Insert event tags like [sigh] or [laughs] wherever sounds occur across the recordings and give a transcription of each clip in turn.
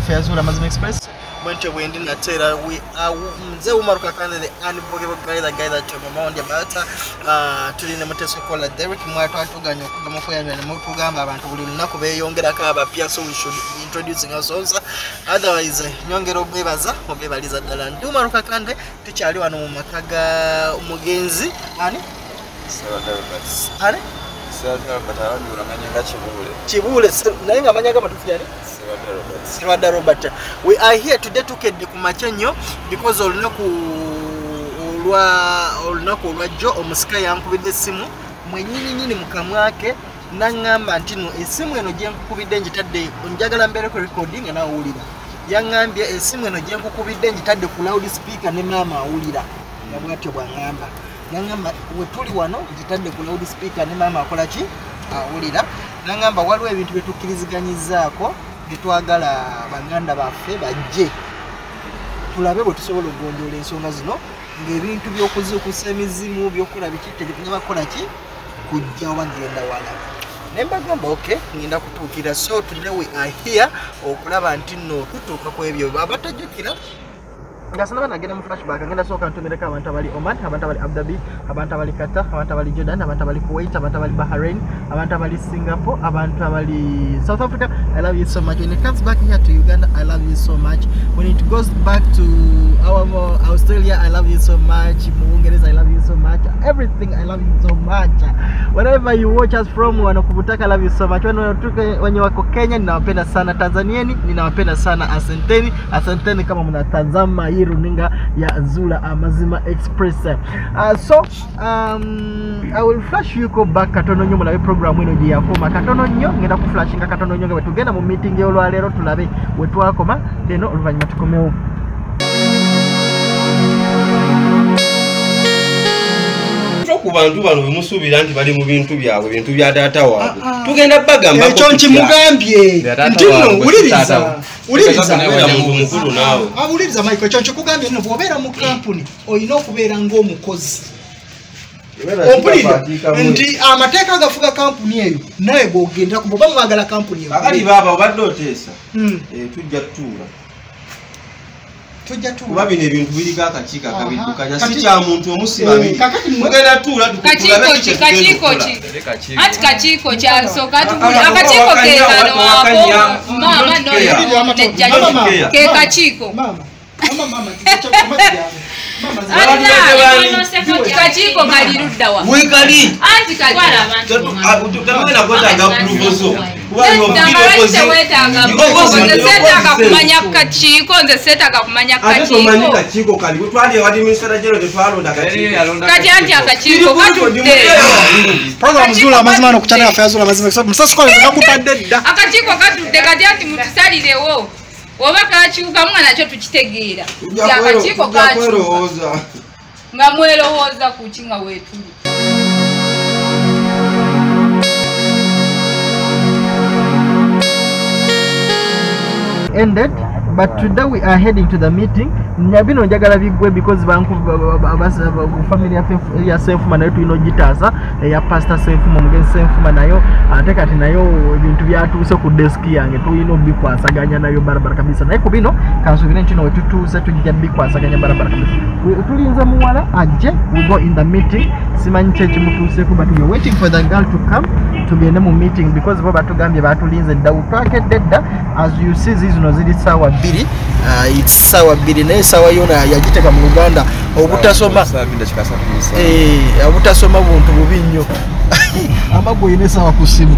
yaffe yazuula mazima express. Bwentyo bwendi nateera nze umaruka kandi the unbelievable guy the guy that your mama ondya bata tuli ne muteso kola Derek mwatu atuganya okugama kuyanja ne mutugamba abantu buli lunaku beeyongerako abapya so we should be introducing ourselves. Otherwise nyongera obwebaza obwebaliza ddala ndi umaruka kandi tukyali wano mu maka ga omugenzi ani? Ani kibuule naye nga amanya gamatufu yani sirwadda robert. We are here today tukedde ku makya nnyo because olunaku olwa olunaku olwajjo omusika yankubidde essimu. Mwenyininyini mu kamwake naŋŋamba nti no essimu eno gyenkukubidde ngitadde njagala mbeereko recording nga nawe owulira yaŋŋambye essimu eno gyenkukubidde ngitadde ku loud speaker ne maama awulira. Nga bwatyo bwaŋŋamba naŋŋamba we tuli wano ngitadde ku loud speaker ne maama akola ki? Awulira. Naŋŋamba waliwo ebintu bye tukkiriziganyizaako byetwagala baganda baffe bajje. Tulabe bwe tusobola okugonjoola ensonga zino ng'ebintu by'okuzuukusa emizimu byokola biki tegetunya bakola ki? Kujja bagenda wala. Ne mbagamba ok ngenda kutuukira. So today we are here okulaba nti nno tutuuka ku ebyo abatajjukira nga banagenda nagenda mu flashback. Ngenda sooka ntumireko abantu abali oman abantu abali abdabi abantu abali qatar abantu abali jordan abantu abali kuwait abantu abali bahrain abantu abali singapore abantu abali south africa. I love you so much. When it comes back here to uganda i love you so much. When it goes back to our australia i love you so much. Muungereza i love you so much. Everything i love you so much. Wherever you watch us from wanakuvutaka i love you so much. Wenye wako kenya ninawapenda sana tanzanieni ninawapenda sana asanteni. Asanteni kama mnatazama hii runinga ya zula amazima express. Uh, so um, i will flash yuko back katono nnyo mulabe programu eno gye yakoma katono nnyo ngenda kuflashinga katono nnyo nga bwe tugenda mu meeting y'olwaleero tulabe we twakoma then oluvannyuma tukomewo ku bantu bano bemusuubira nti bali mu bintu byabwe bintu bya taata waabwe. Tugenda bagamba ekyo nkimugambye. Nti nno wuliriza. wuliriza. Muntu mukulu naawe. Awuliriza michael. Ekyo nkikugambye nno bw'obeera mu kampuni olina okubeera ng'omukozi. Ompulire nti amateeka agafuga kampuni eyo nawe bw'ogendera kuba oba mwagala kampuni eyo. Akali baaba obadde oteesa Eh, tujja tutuula tujja kuba bino ebintu biriko akakiiko akabiddukanya si kya muntu omusi Eh, tugenda tuula anti kakiiko kyasooka akakiiko kekano ako maama wakanya. nojjayo Mama, ke kakiiko kakiiko kali ludda wa? Wekali anti temagenda kwetaaga nze seetaaga kumanya kakiiko nze seetaaga kumanya ate tomanyi kakiiko kali. Bwetwali ewa administrator general tetwalonda kati anti akakiiko katudde program zula amazima no kuchana afya zula amazima. Kwa msasa kwa [laughs] nakutadde dda akakiiko katudde kati anti mutusalirewo oba kakiukamu nga nakyo tukitegeera. Akakiiko kakiuka nga mwerowooza ku ki nga weetuli ended but today we are heading to the meeting. Nyabino njagala bigwe because banku family ya senfuma nayo tulina ogitaasa eya pastor senfuma omugenzi senfuma nayo. Ate kati nayo ebintu byatuuse ku deski yange tulina obikwasaganya nayo barabara kabisa. Naye ku bino kansuubire nti no wetutuuse tujja bikwasaganya barabara kabisa. Tulinze muwala ajje we go in the meeting. Simanyi ki ekimutuuseeko but we are waiting for the girl to come tugende mu meeting because bo batugambye batulinze dda. Twakedde dda as you see zino ziri saawa bbiri uh, its saawa bbiri naye saawa yona yagiteka mu luganda obutasoma Eh, obutasoma buntu bubi nnyo. [laughs] Amago oyina esaawa ku simu.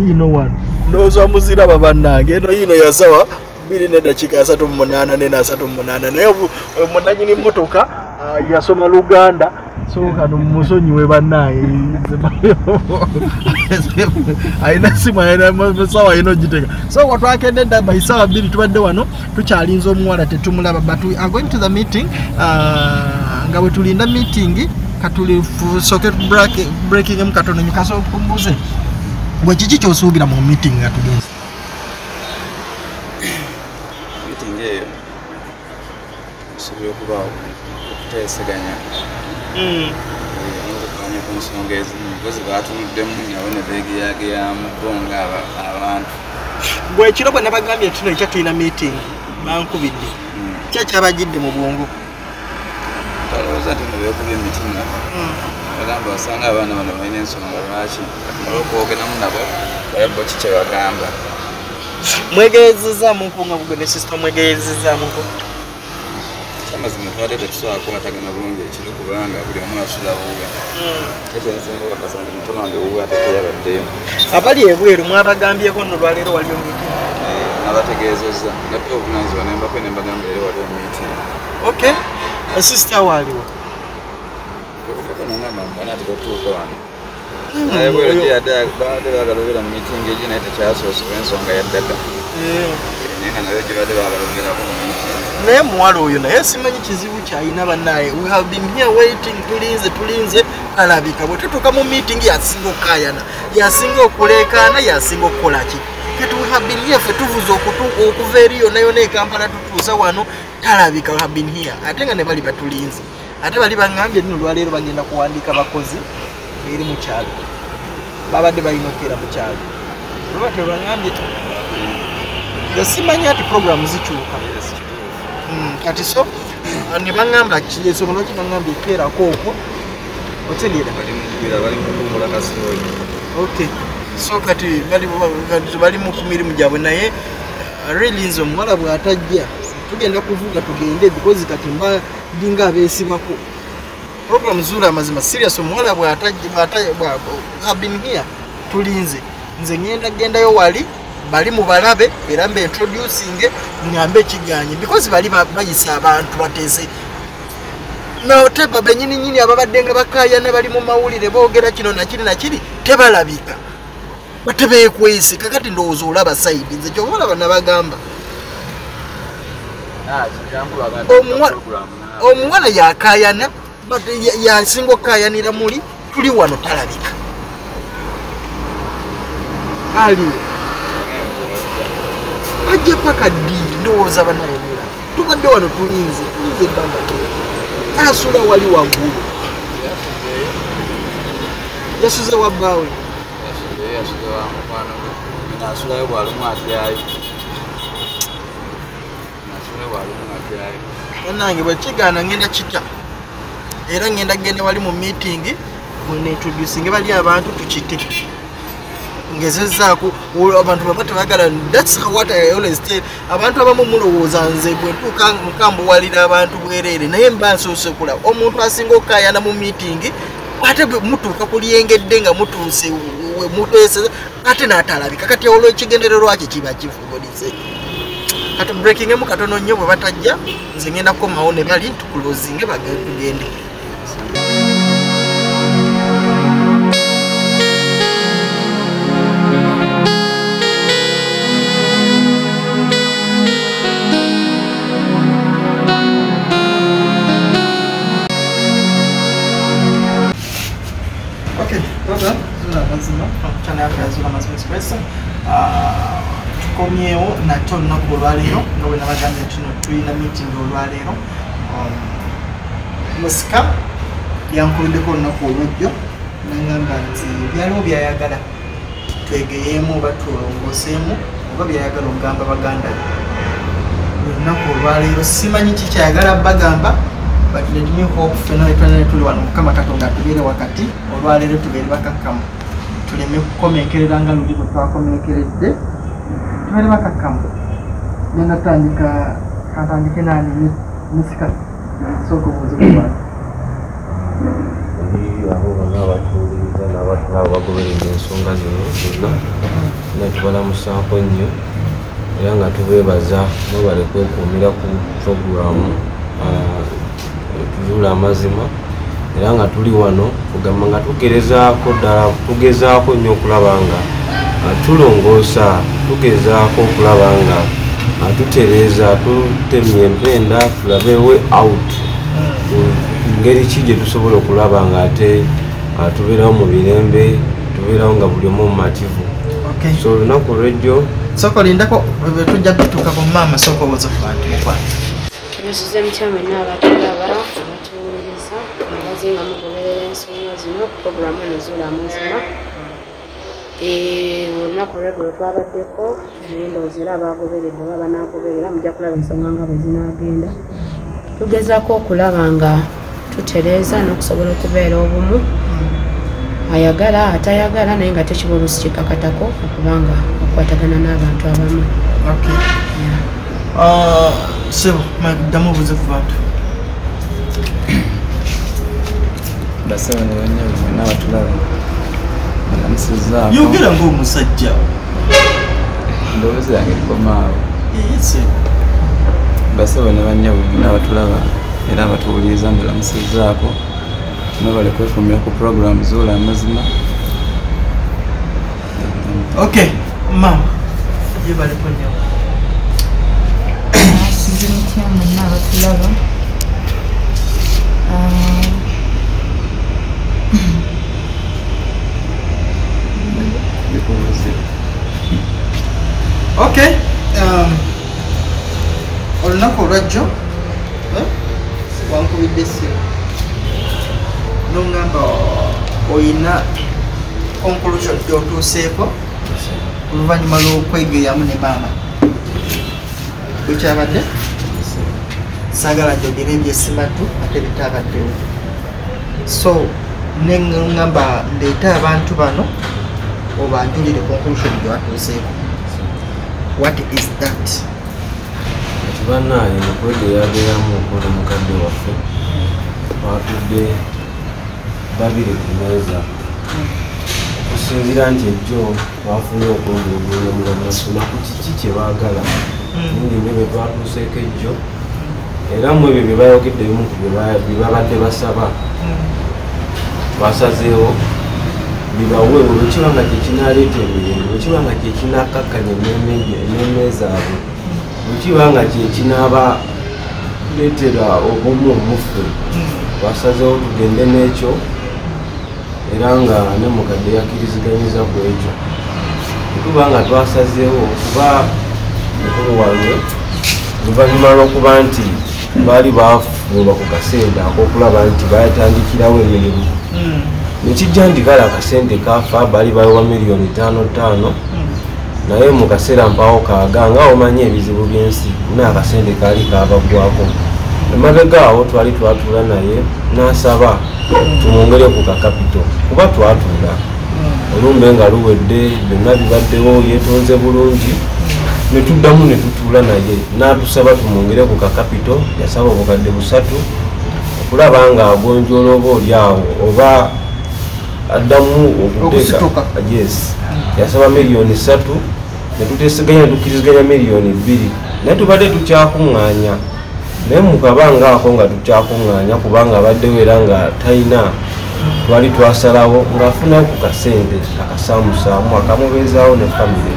Yiino wano ndowooza muziraba bannange eno yiino yasawa bbiri nedakiika asatu munaana nena asatu munaana. Naye obu- munanyini motoka ah, yasoma luganda so kano musonyiwe bannange [laughs] alina simu sawa alina ogiteka so watwakedde dda baisawa bbiri tubadde wano tukyalinza omuwala tetumulaba but we are going to the meeting ah, nga bwe tulinda meeting katulisoke breakingemu katono nyukasokumbuze gwe kiki kyosuubira mu meeting nga tugenze mitingi eyo esobola okubaawo okuteeseganya oyinza okumanya ku nsonga ezimu mpozi batunuddemu nabo ne beegeyageyamu bo nga aba- abantu gwe ekiro bwe nabagambye tino ekya tulina meeting bankubidde. Mm. ki ekyabagidde mu bwongo. Balowooza nti no beekuba emitima bagamba basanga abaana bano balina ensonga lwaki? Mala okwogeramu nabo bayabbo ki kye bagamba? Mwegeyezezzaamunku nga bugwe ne sisita mwegeyezezzaamunku kyamazima tubadde tetusobola kukwatagana bulungi ekiro kubanga buli omu asula wuwe ate nsinga bakasa nti mutima wange wuwe ate teyabaddeyo. Abali ebweru mwabagambyeko nno lwaleero waliyo meeting. Nabategeezezza. Nape obunanzibwa nembako nembagamba era waliwo miiting okay esisita waaliwo nati batuuka wano. Naye bwero yadde baadde baagala obeera mu miiting egi naye tekyasoosebwa ensonga yaddaka. Eh, naye nga nayo gye badde baagala obeerako mu miiting naye muwala oyo naye simanyi kizibu kyalina bannaye. We have been here waiting tulinze tulinze. Alabika bwe tutuuka mu meeting yasinga okukayana yasinga okuleekaana yasinga okukola ki? Kati we have been here fe tuvuze okutu- okuva eri yonna yonna ekampala tutuusa wano talabika here. Ate nga ne bali batulinze. Ate bali baŋŋambye nno olwaleero bagenda kuwandiika bakozi eri mu kyalo. Babadde balina okukeera mu kyalo. Oba tebaŋŋambye nga simanyi ati programu zikyuka kati so ne baŋŋamba ensonga lwaki baŋŋamba ekeerako okwo otegeera okay so kati bali kati bali mu ku mirimu gyabwe naye uh, really nze omuwala bw'atajja tugenda kuvuga tugende because kati mba ndinga abeesibako program zuula amazima serious omuwala bw'atajja bw'ata- bwa- have been here tulinze nze ngenda gendayo wali bali mu balabe era mbe introducing ngambe ekiganye because bali ba- bayisa abantu bateese noteba benyininyini ababadde nga bakayana bali mu mawulire boogera kino nakiri nakiri tebalabika. Batebeekwese kakati ndowooza olaba saidi nze kyoba olaba nabagamba Omuwa- omuwala yakayana yasinga okukayanira muli tuli wano talabika. Aliwo ajja paka ddi ndowooza banayemera tubadde wano tulinze tulinze ebbanga asula wali waggulu. Yasuze wabbaawe nasulayo bwalumu atyayo nasulayo bwalumu atyayo bannange bwekigaana ngenda kita era ngenda genda wali mu meeting bwenintroducinge bali abantu tukite ngezezaako abantu baba tebagala thats what I always tell. Abantu abamu mulowooza nze bwe ntuuka nkambuwalira abantu bwereere naye mba nsoose kulaba omuntu asinga okukayana mu meeting ate mutuuka kulyengedde nga mutuuse we muteese ate n'atalabika kati olwo ekigendererwa kye kiba kifubulize kati breakingemu katono nnyo bwe batajja nze ngenda kukomawo ne bali tukulozinge bagende Zula Mazima Express. Tukomyewo nakyo olunaku olwaleero nga bwe nabagambye tuno tulina meeting olwaleero musika yankuliddeko olunaku olwejjo nagamba nti byaliwo byayagala twegeyeemu oba tulongoseemu oba byayagala okugamba baganda olunaku olwaleero simanyi kikyayagala bagamba but let me hope fena etwana tuli wano mukama katonda atubeere wakati olwaleero tubeere bakakkamu tuleme kukomekerera nga luli bwe twakomekeredde tubeere bakakkamu. Genda tutandika katandike nani musika sooka obuuzi bwana eri abo bonna abatuwuliriza n'abatula abagobereza ensonga zino zonna nga tubalamusako nnyo era nga tubeebaza mwebale kwekuumira ku puroguramu tuzuula amazima era nga tuli wano kugamba nga tugerezaako ddala tugezaako nnyo okulaba nga tulongoosa tugezaako okulaba nga tutereeza tutemya empenda tulabe we out. Ngeri ki gye tusobola okulaba nga ate tubeerawo mu birembe tubeerawo nga buli omu mumativu so olunaku olwejjo sooka olindako bwe tujja kutuuka ku maama sooka obuuza ku bantu mukwate tunusiza mutya mwenna abatulaba mbaze nga mugoberera ensonga zino puroguramu eno zuula amazima Eh, olunaku lweggulo twabaddeko nendoozi era abagoberedde oba banagoberera mujja kulaba ensonga nga bwe zinagenda tugezaako okulaba nga tutereeza n'okusobola okubeera obumu. Ayagala atayagala naye nga tekibulusi kikakatako okubanga okukwatagana n'abantu abamu. Ah, sebo ddamu obuze ku bantu basaba ne banyabo bonna batulaba. Balamusizaako yogera ngaomusajja ndowooza yange likomaawo basaba ne banyabo bonna batulaba era batuwuliriza mbalamusizaako nobale kwefumira ku puroguramu zuula amazima. Okay mama yebaleko nyo sinzi mutya mwenna abatulaba Ah, bikubuze okay um, olunaku olwajjo eh, wankubidde essimu nongamba oyina conclusion gyotuuseeko oluvannyuma lw'okwegeyamu ne maama bwekyabadde saagala njogere ebyesimatu ate bitaabaddewo so neŋŋamba ndeete abantu bano obanjulire conclusion gyewatuuseeko what is that? Kati bannaaye okwegeyageyamu okuli mukadde waffe twatudde babiri ku meeza okusinzira nti ejjo twafunye okwongulugula mugamasuna ku kiki kye baagala? Ningi nyo bye twatuuseeko ejjo. Era mu ebyo bye bayogedde ebimu ku bye ba- bye babadde basaba. Twasazeewo bibawe olwekiba nga kyekinaleeta emirimu olwekiba nga kyekinakakkanya emmeme zaabwe. Olwekiba nga kyekinaaba leetera obumu omuffe twasazeewo tugende n'ekyo era nga ne mukadde yakkiriziganyiza ku ekyo. Tuba nga twasazeewo kuba mukulu wange oluvannyuma lw'okuba nti baali bafuulwa ku kasente ak'okulaba nti bayatandikirawo emirimu nekijja nti kale akasente kafa baali bawewa miliyoni tano tano naye mu kaseera mpaawo kaaga nga omanyi ebizibu by'ensi naye akasente kaali kabagwako emabega awo twali twatuula naye n'asaba tumwongere ku kakapito kuba twatuula. Olumbe nga luwedde byonna bibaddewo yeetonze bulungi. Netuddamu netutuula naye n'atusaba tumwongere ku kakapito yasaba obukadde busatu okulaba nga agonjoola oba oli awo oba addamu okuteeka yes. Yasaba miliyoni satu netutesiganya tukkiriziganya miliyoni bbiri. Naye tubadde tukyakuŋŋaanya naye mukabanga ako nga tukyakuŋŋaanya kubanga abaddewo era nga talina twali twasalawo ng'afunayo ku kasente akasaamusaamu akamubeezaawo ne famire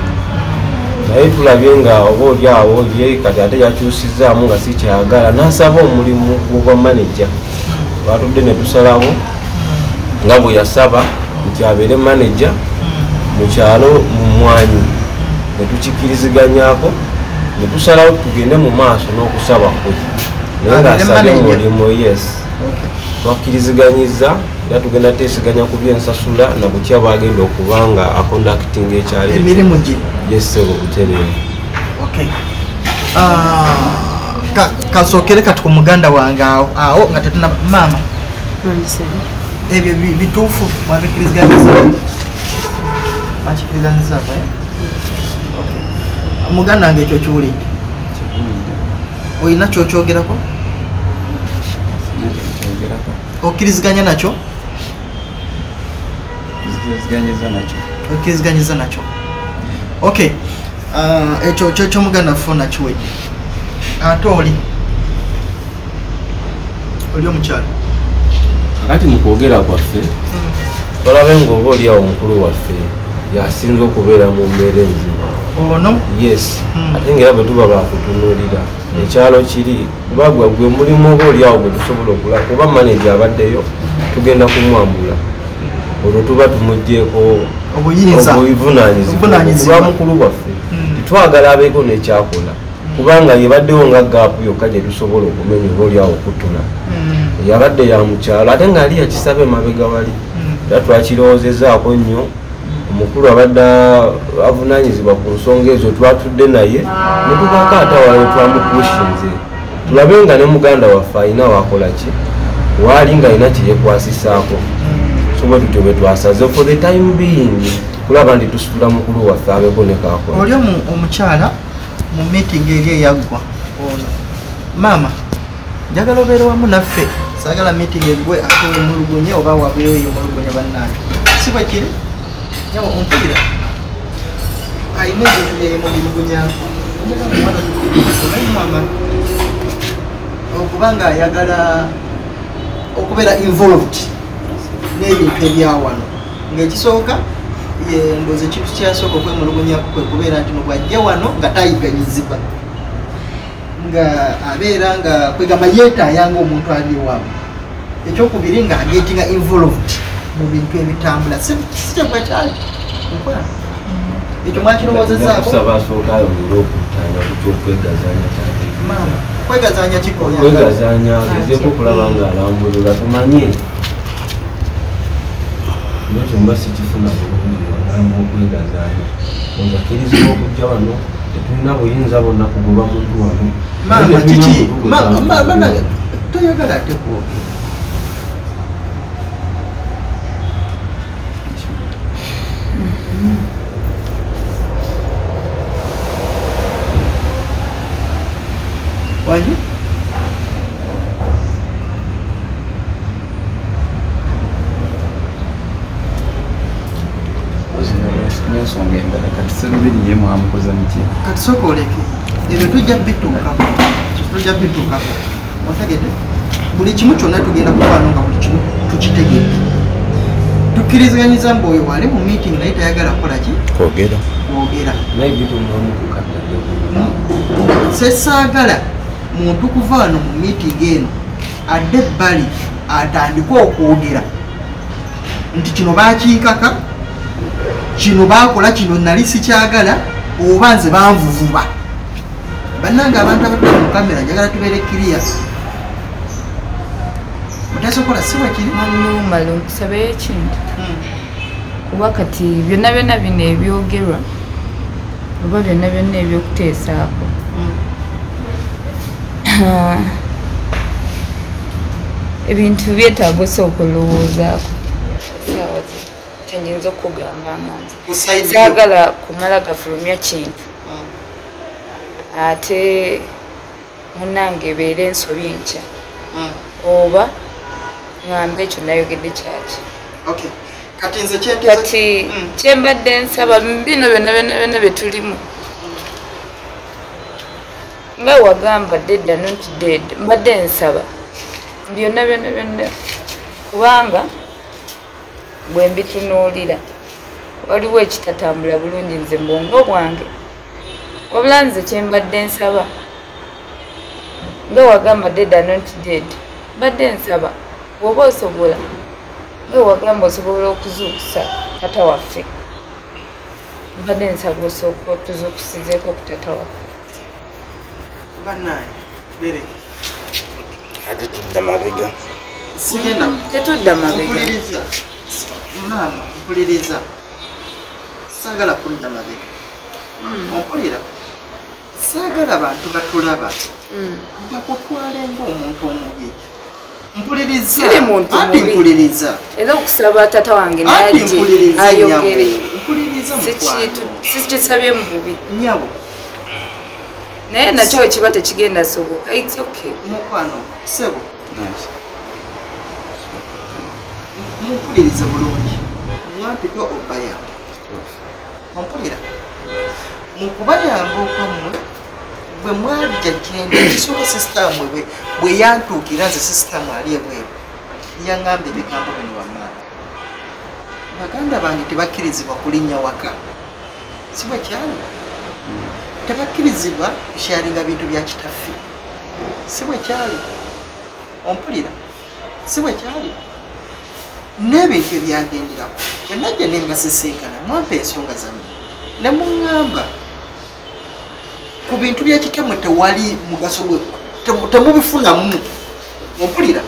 naye tulabye nga oba oli awo ye kati ate yakyusizaamu nga si kyayagala n'asaba omulimu gw'obwa maneja twatudde ne tusalawo nga bwe yasaba nti abeere maneja mu kyalo mu mwanyi. Ne tukikkiriziganyako ne tusalawo tugende mu maaso n'okusaba kwe. Naye manager? mulimu yes. Twakkiriziganyiza era tugenda teesiganya ku byensasula na bukya bwagenda okuba nga akondakitinga ekyalo ekyo. emirimu gye? Yesebo butereevu okay Ah, ka- kasookere kati ku muganda wange awo awo nga tetuna maama ebyo bi- bituufu mwabikkirizganyiza akikkiriganyizaako muganda wange ekyo kiwuli olina kyokyogerako nakyogerako okkiriziganya nakyo zikiziganyiza nakyo okkiriziganyiza nakyo okay Ah, ekyo kyo kyomuganda ffe nakiwedde ate oli. Oli omukyalo kati mu kwogera kwaffe tolabe ngaoba oliawo omukulu waffe yasinza okubeera mu mbeera enzima ono? Yes. Mm. ate ngaera bwe tuba bakutunuulira ekyalo kiri kuba gwe mulimu oba oliawo gwe tusobola okula kuba maneja abaddeyo tugenda kumwambula. Olwo tuba obuyinza. obuvunanyizibwa mukulu waffe Mm. titwagala abeeko n'ekyakola. Kubanga yebaddewo nga gaapu yokka gye tusobola okumenya oba oliawo okutula Mm. Yabadde ya mukyalo ate nga ali yakisaba emabega wali era twakirowoozezaako nnyo. Omukulu abadde avunanyizibwa ku nsonga ezo twatudde naye. Netubaka atawala wetwamukushinze tulabe nga ne muganda waffe alina wakola ki? Waali nga alina kyeyekwasisaako so bwe tutyo bwe twasaze for the time being. Kulaba nti tusitula mukulu waffe abeko ne kakola. Oli omu- omukyala mu meeting eri eyaggwa. Ono. Maama njagala obeere wamu naffe saagala meeting eggwe ate wemulugunye oba wabeeyo omulugunye bannange. Si bwe kiri? Nyawo ompulira. Ayina ebintu byeyemululugunyanko mama? Okuba nga ayagala okubeera involved n'ebintu ebyawano ngaekisooka ndooza ekintu kyasooka okwemulugunyako kwe kubeera nti nobwajja wano nga tayiganyizibwa nga abeera nga kwegamba yeetaayanga omuntu ali ewaabwe ekyokubiri nga agetinga involved mu bintu ebitambula. Sikyekwekyali nkola ekyo mwakirowoozezaako? Kusaba asooka ayongere okutanya ku kyokwegazanya maama kwegazanya kikoya kwegazanya agezeeko okulaba nga alambulula tumanye. No kyomba sikifuna bulungi agamba okwegazanya. Ozakkirizibwa okujja wano tetulina buyinza bonna kugoba muntu wano maama kiki? tetulina Ma- ma- kugoba ma- muntu. toyagala ate kwogera wanyu n'ensonga endala. Kati serubiri ye mwamukoza muki kati sooka oleke. Ebyo tujja bituukako tujja bituukako otegedde. Buli kimu kyonna tugenda kufaano nga buli kimu tukitegedde. Tukkiriziganyiza mbu oyo wali mu meeting naye tayagala kukola ki? Kwogera. Sesaagala muntu kuva wano mu meeting eno adde ebbali atandike okwogera. Nti kino bakiikaka kino bakola kino nali sikyagala oba nze banvuvuba bannange abantu abatula mu kamera njagala tubeere kiriya mutasokola si wakiri mwanyumalo nkusabayo ekintu. Kuba kati byonna byonna bino ebyogerwa oba byonna byonna ebyokuteesaako. Ebintu byetaaga osooka olowoozaako. saawa zi kyenyinza okugamba nga nze saagala kumala gafulumya kintu. Ate munange ebeera ensobi enkya. Oba ŋŋambe ekyo nayogedde kyaki? Okay kati kati Mm. kyembadde nsaba bino byonna byonna byonna byetulimu nga wagamba dedda noti ded mbadde nsaba. Byonna byonna byonna. Kubanga bwe mbitunuulira. Waliwo ekitatambula bulungi nze mbwongo bwange wabula nze kyembadde nsaba. Nga wagamba dedda noti ded mbadde nsaba. Bw'oba osobola nga wagamba osobola okuzuukusa tata waffe. Mbadde nsaba osooka otuzuukusizeeko ku tata waffe. Bannaye bereke ate tudda mabega. Tetudda mabega mpuliriza maama mpuliriza saagala kudda mabega ompulira saagala bantu batulaba bakutwale ngaomuntu omubi mpuliriza Siri muntu anti mubi. mpuliriza era okusaba tata wange anti naye mpuliriza ayogere nyabo. mpuliriza mukwano sikisabye mu bubi nyabo naye nakyo kiba tekigenda soboka its okay mukwano sebo Nice. mumpulirize bulungi mwampika obayamba ompulira mukubayamba okwammwe bwe mwajja genda ekisooka sisitamu bwe yantuukira nze sisitamu ali ebweru yaŋŋamba ebigambo bino wamaani baganda bange tebakkirizibwa kulinnya waka. Si bwe kyali? Tebakkirizibwa kusyalinga bintu bya kitaffe. Si bwe kyali? Ompulira. Si bwe kyali n'ebintu ebyagenderako enajja nengasisinkana mwampa ensonga zammwe. Ne muŋŋamba ku bintu byekitammwe tewali mugaso temubifunamu. Ompulira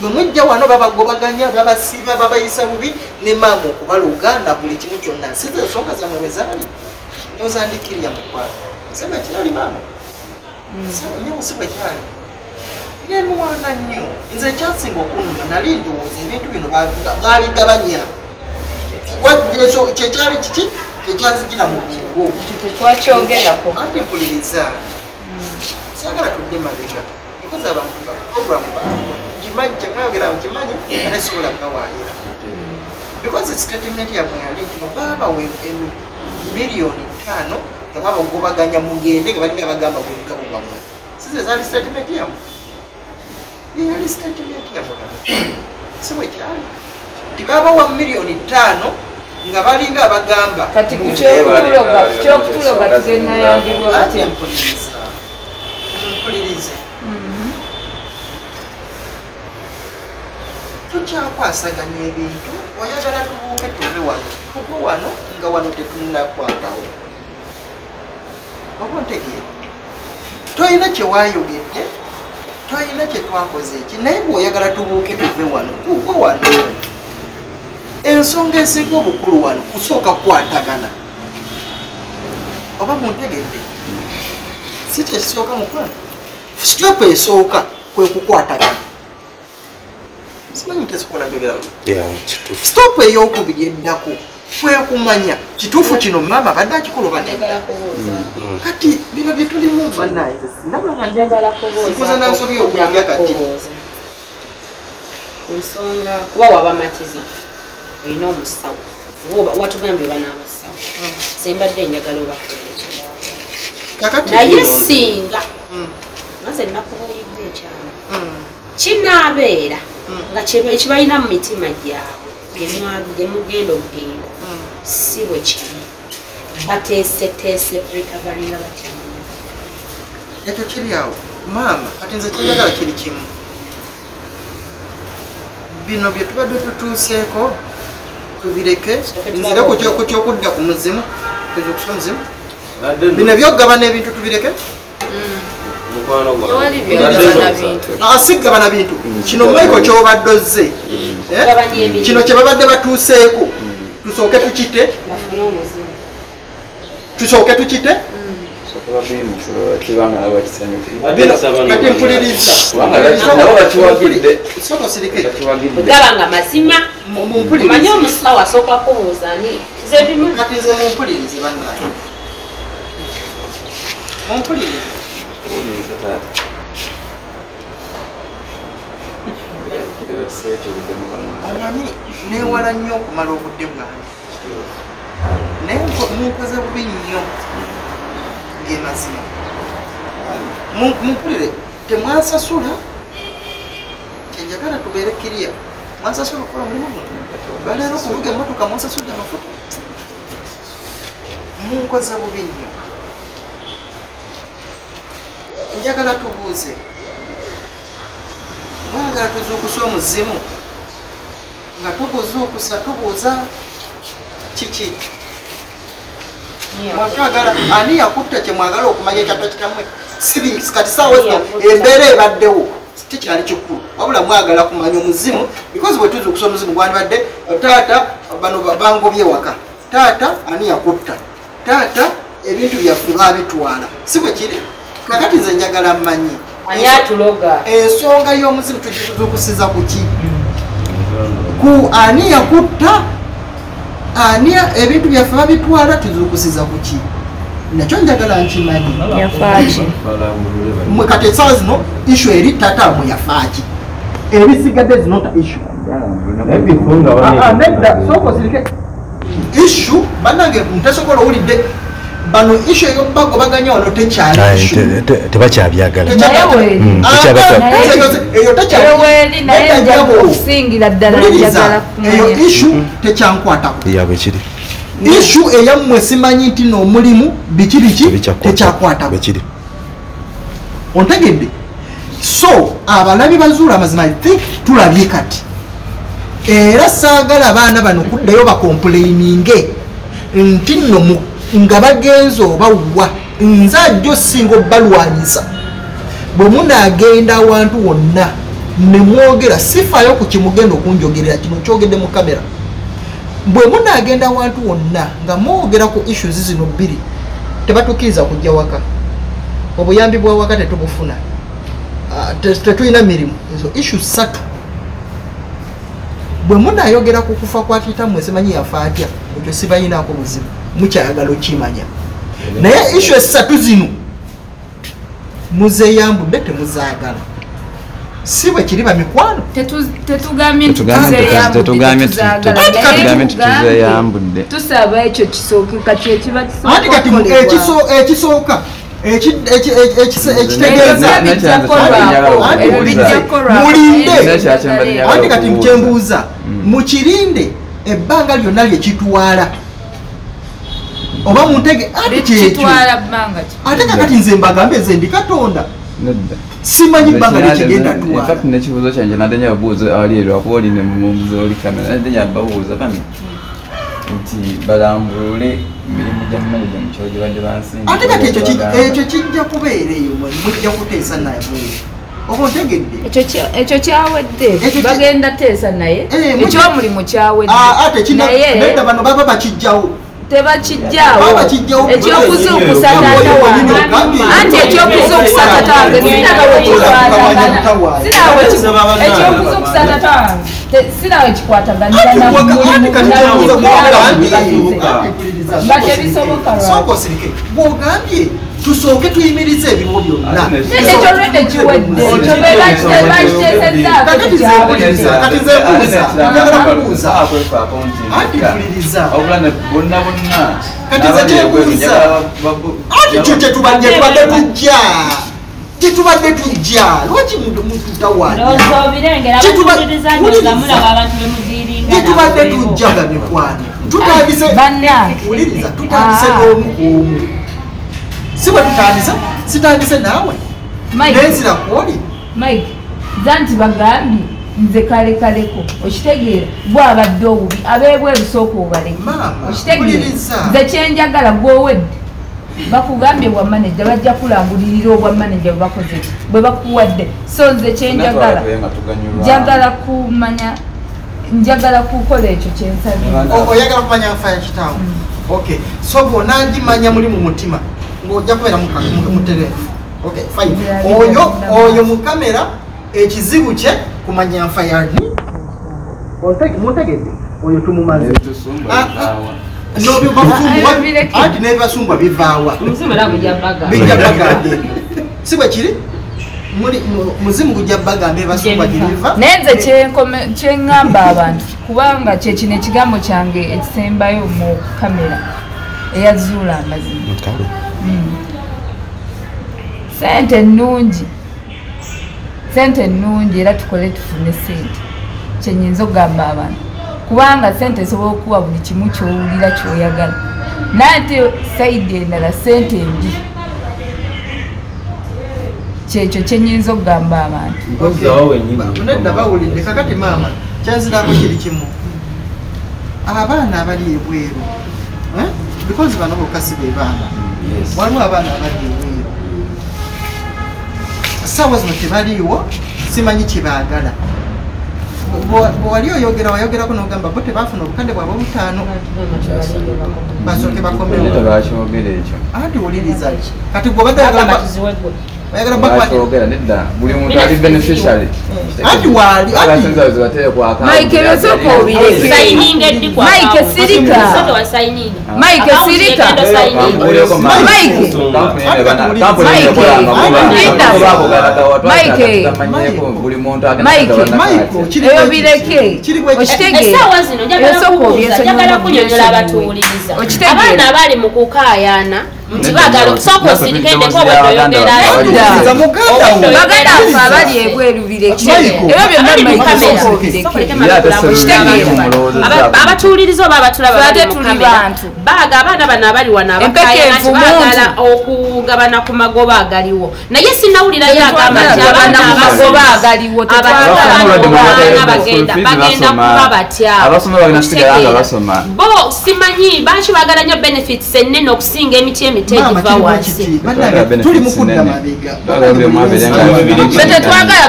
bwe mujja wano babagobaganya babasiiba babayisa bubi ne maama okubaluga na buli kimu kyonna. Nsiza ensonga zammwe bwe zaali. Nozandikirya mukwala nsaba kyali maama. Nyewo si nemwana nnyo. Nze ekyasinga okunuma nali ndowooza ebintu bino babigabanya kyekyali kiki? Kyekyanzijira mu bwongo tetwakyogerako ate mpuliriza. Sagala tudde mabega. Because abantu baprogramu kimanyi kyemwayogera nkimanyi ate sobola kawaayira because statement yabwe yali nti babawe miliyoni ttaano nga babagobaganya mugende nga balinga bagamba bwemugabo bwamwe size zali statement yamwe yali statement yamwe si bwe kyali tibabawa miliyoni ttaano nga balinga abagamba kati ku kyokutuloga kyokutuloga tugenayambibwa ate batya mpuliriza mpulirize tukyakwasaganya ebintu oyagala tubuuke tuve wano. Tuve wano nga wano tetunakwatawo oba ntegeera toyina kyewayogedde toyina kyetwakoze eki naye bweoyagala tubuuke tuve wano tuve wano. Ensonga esinga obukulu wano kusooka kukwatagana oba muntegedde? Si kyekisooka mukwano sitopu esooka kwe kukwatagana. Simanyi tezikolagegera sitopu eyokubiri eddako kwekumanya kituufu kino maama badde akikuloba nedda kati bino byetulimu banaye Sikuza na nsobi okujja kati. ensonga kuba waba matiza olina omusawo. Watugambye oba n'abasawo. Sembadde njagala obakuleeta kakati naye singa maze nakubuulidde ekyama kinaabeera nga kye- ekibalina mu mitima gyabwe gye gye mugenda okugenda si bwe kiri bateeseteese kurikavalinga batya ekyo kiri awo maama kati nze kyenjagala kiri kimu bino bye tubadde tutuuseeko tubireke nzire ku kyo- ku kyokudda ku muzimu kuzukusa omuzimu bino ebyokugabana ebintu tubireke asigabana bintu kino maiko kyobadde ozze kino kye babadde batuuseeko tusooke tukite tusooke tukite kati nabo. mpuliriza. Kubanga nabo bakiwagidde. sooka osirike bakiwagidde bwegaba nga mazima. Mumpulirize omusawo asooka kubuuza ni ze bimu kati nze mumpulirize bannaye mumpulirize omanyi newala nnyo okumala obudde bwange naye nko- munkoze bubi nnyo gemazima Mu- mumpulire temwansasula? Kyenjagala tubeere kiriya. Mwansasula okukola mulimu guno? Baleero okuvuga emotoka mwansasudde amafuta? Munkoze bubi nnyo. Njagala tubuuze. Mwagala tuzuukusa omuzimu nga tubuzuukusa tubuuza kiki? Mwatwagala ani yakutta kyemwagala okumanya ekyapa kitamwe sibi kati saawa zino embeera ebaddewo tikyali kikulu. Wabula mwagala kumanya omuzimu because bwe tuzuukusa omuzimu gwandibadde taata bano bangobye waka. Taata ani yakutta? Taata ebintu byaffe babitwala si bwe kiri? Kakati nze njagala mmanyi. Ensonga y'omuzimu tugikuzuukusiza ku ki ku ani yakutta ani ebintu byaffe babitwala tuzuukusiza ku ki? Nakyo njagala nkimanyi mwe kati esaawa zino ishu eri tatamwe yafaaki. Ebisigadde zinota ishu Ah, ah, nedda sooka osirike. Ishu bannange ntesobola owulidde bano ishu eyobagobaganya wano tekyali ishu tebakyabyagala naye weeri. Mm, Ah, tekyankwatako ishu eyammwe simanyi nti noomulimu biki biki tekyakwatako kiri. Ontegedde. So abalabi bazuula amazima I think tulabye kati. Era saagala abaana bano kuddayo bakompuleininge nti nno mu- nga bagenza obawa nze ajja osinga obalwanyisa bwe munaagenda awantu wonna nemwogera sifaayo ku kimugenda okunjogerera kino kyogedde mu kamera. Bwe munaagenda awantu wonna nga mwogera ku issues zino bbiri tebatukkiriza kujja waka. Obuyambi bwa waka tetubufuna. Ah, te- tetulina mirimu. Ezo issu ssatu. Bwe munayogera ku kufa kwa titammwe simanyi yafa atya? Ekyo sibayinaako buzibu mukyayagala okimanya naye issu esatu zino muzeeyambudde temuzaagala si bwe kiri bamikwano ekisooka eki- eki- eki- ekise- ekitegeeza. Ebyo bijja kukolwako, Anti kati Okubuuza. kyembuuza mukirinde ebbanga lyonna lyekitwala oba muntege anti kyekyo ate kakati nze mbagambe nze ndi katonda. Nedda. Simanyi bbanga lyekigenda twala. Infact, n'ekibuuzo kyange nadde nya babuuza ali eri lwakuba oli nemubuuza oli kamera nadde nya babuuza bami nti balambulule emirimu gya manager mu kiro gye badde bansinga ate kati ekyo ki- ekyo kijja kubeera eyo mujja kuteesa naye oba ontegedde? Ekyo kya- ekyo kyawedde. Bagenda teesa naye. Eh, ekyomulimu kyawedde. Ah, naye bano baba bakijjawo tebakijjaawo ekyokuzuukusa taata wange anti ekyokuzuukusa taata wange siraba we kikwatagana siraba we ki- ekyokuzuukusa taata wange te- siraba we kikwataganira na mulimu nga tebisoboka tusooke tuyimirize ebiwo byonna. Ekyo lwedde kiwedde ekyo bakiteesezaako Kakati nze mpuliriza, kati nze kubuuza. Anti kyo kyetubadde tubadde tujja. Kyetubadde tujja. Lwaki kyetubadde tujja nga mikwano. Tutandise wuliriza tutandise Ah. n'omu omu si bwe tutandise sitandise naawe Mike. nenzira kwoli? Mike zanti bagambye nze kale kaleko okitegeera. Gwabadde obubi abeebweru sooka obaleke okitegeera. nze kyenjagala gwowedde. Bakugambye bwa manaja bajja kulangulirira obwa manaja bwe bakoze bwe bakuwadde. So nze kyenjagala njagala. kumanya njagala kukola ekyo kyensabye oyagala kumanya nfa ya kitaawo okay. So bwonangimanya muli mu mutima ng'ojja kubeera muka- mu- mutereevu okay fine. Ndabira- oyo oyo mu kamera ekizibu kye kumanya nfa yani muntegedde oyo tumumaze Ah, anti n'ebibasumbwa bivaawa. Era gujja baga bijja bagambe. Si bwe kiri? Muzimu gujja Gye biva. gyebiva naye nze kyeŋŋamba abantu kubanga kyekino ekigambo kyange ekisembayo mu kamera eyazuula amazima. Sente nnungi sente nnungi era tukole tufune sente. Kyenyinza okugamba abantu. Kubanga sente esobola okuwa buli kimu kyowulira kyoyagala. Naye ate sayidi endala sente mbi kyekyo kyenyinza okugamba abantu. Nedda bawulidde kakati maama kyenzirako kiri kimu. Abaana abali ebweru eh? because bano bokka si be baana. Waliwo abaana abali ebweru saawa zino tebaliiwo simanyi kyebaagala Bwe- bwe wali oyogera wayogerako nogamba bo tebafuna obukadde bwabwe butaano basooke ekyo. Anti wuliriza kati gwobadde agamba oyagala nedda buli muntu ali beneficiary. Anti Mike, sirika. Mike, sirika. eyo bireke abaana mu kukaayana nti baagala sooka osirikedeko bwetoyogera Wuliriza muganda wo. baganda ffe abali ebweru abatuwuliriza oba abatulaba Ffe bali ate mu tuli kamera bantu. baaga abaana bano abali wano envumu baagala okugabana ku magoba agaliwo naye sinawulira yagamba tetwagala bagenda kuba batya bo simanyi baki bagala nnyo benefits ennene okusinga emiti egiva kiri wansi bwekiti. Twagala Bannange, tuli mu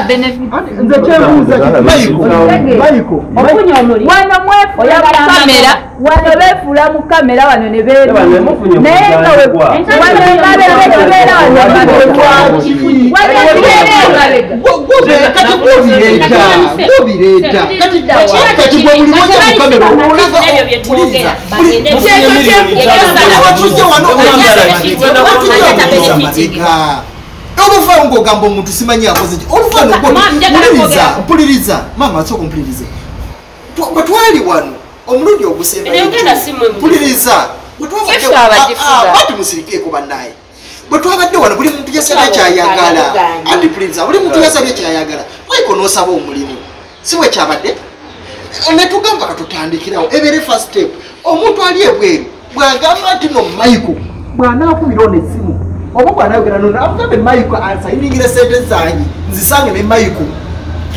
benefits nze wano beefuula mu kamera wano ne Eba, ne mufunye naye nga we- obuvunanyizibwa. wano oluvaayo ngaogamba omuntu simanyi akoze ki? Oluvaayo Mama, njagala mpuliriza maama asooka ompulirize bwe twali wano omulundi ogusemba Bino ngenda si mwe muli. mpuliriza. Bwe Gifuza abagifuza. twabadde musirikeeko bannaye bwe twabadde wano buli muntu yasabye kyayagala. anti puliriza buli muntu yasabye kyayagala. Waiko n'osaba omulimu. Si bwe kyabadde? Netugamba katutandikirawo ebeere first step. Omuntu ali ebweru bwagamba nti no maiko bwanaakubira ono essimu oba bwanayogera nono amugambe maiko ansayiningire sente zange nzisange ne maiko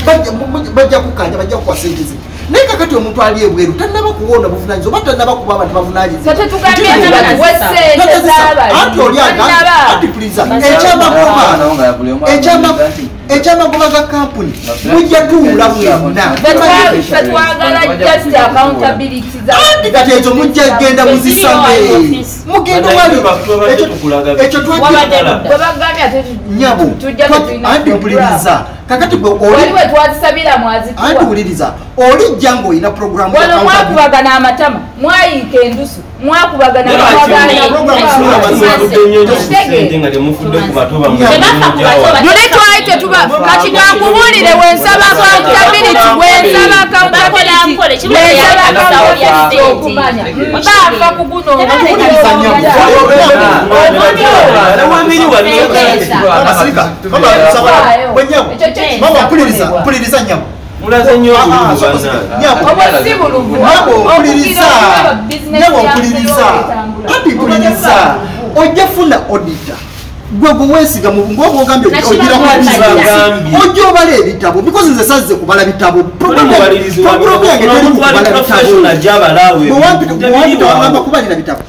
Bajja- kukanja bajja kukuwa sente ze. Naye kakati omuntu ali ebweru tannaba kuwona buvunaanyizibwa oba tannaba kuba abantu bavunanyizibwa Ffe tetugambye Nti- nti ekyamagoba ekyama- ekyamagoba ga kampuni mujja tuwula mwenna Ffe twa- ffe twagala just accountability za Anti kati ekyo mujja genda muzisame mugenda wali. Ekyo- ekyo twagenda bwe bagambye ate tu- nyabo anti mpuliriza. Kakati anti wuliriza olijja ng'olina programu mwakubagana amatama mwayiika endusu mwakubagana Era mwagana- ati- program mwagana- sura Abantu bafudde nnyo nnyo ku ssente nga temufudde ku batoba mu luli twali tetuba kati kankubuulire wensaba accountability wensaba accountability wensaba accountability okumanya mbaafa ku guno. Ekyo kye Mama, mpuliriza mpuliriza nyabo mulaze nnyo anti mpuliriza ojja funa odita gwe gwe weesiga mu ngoba ogambye Nakiba ogira ojja obala ebitabo because nze sazze kubala bitabo yange teri mu kubala bitabo professional gy'abalaawe Bwe wampi- bwe wampi tewagamba kubalira bitabo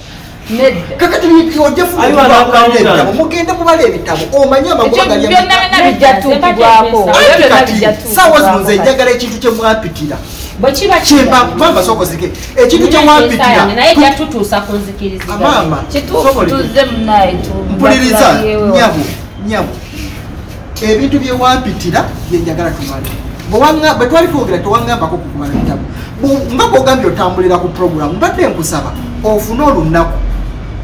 kakati ojja funa Aliwo kubala abakawunta. ebitabo mugende mubala ebitabo omanye ekyo amagoba gali byonna byonna bijja tuukibwako Anti Ebyo byonna kati bijja saawa zino nze njagala ekintu kye mwampitira bwekiba kyemba mamba sokozike ekintu kye mwampitira naye jatutuusa kunzikiriza maama mpuliriza nyabo nyabo ebintu byewampitira byenjagala tumale. Bwe twali twogera tewaŋŋambako kukumala bitabo nga bwogambye otambulira ku programu mbadde nkusaba ofune olunaku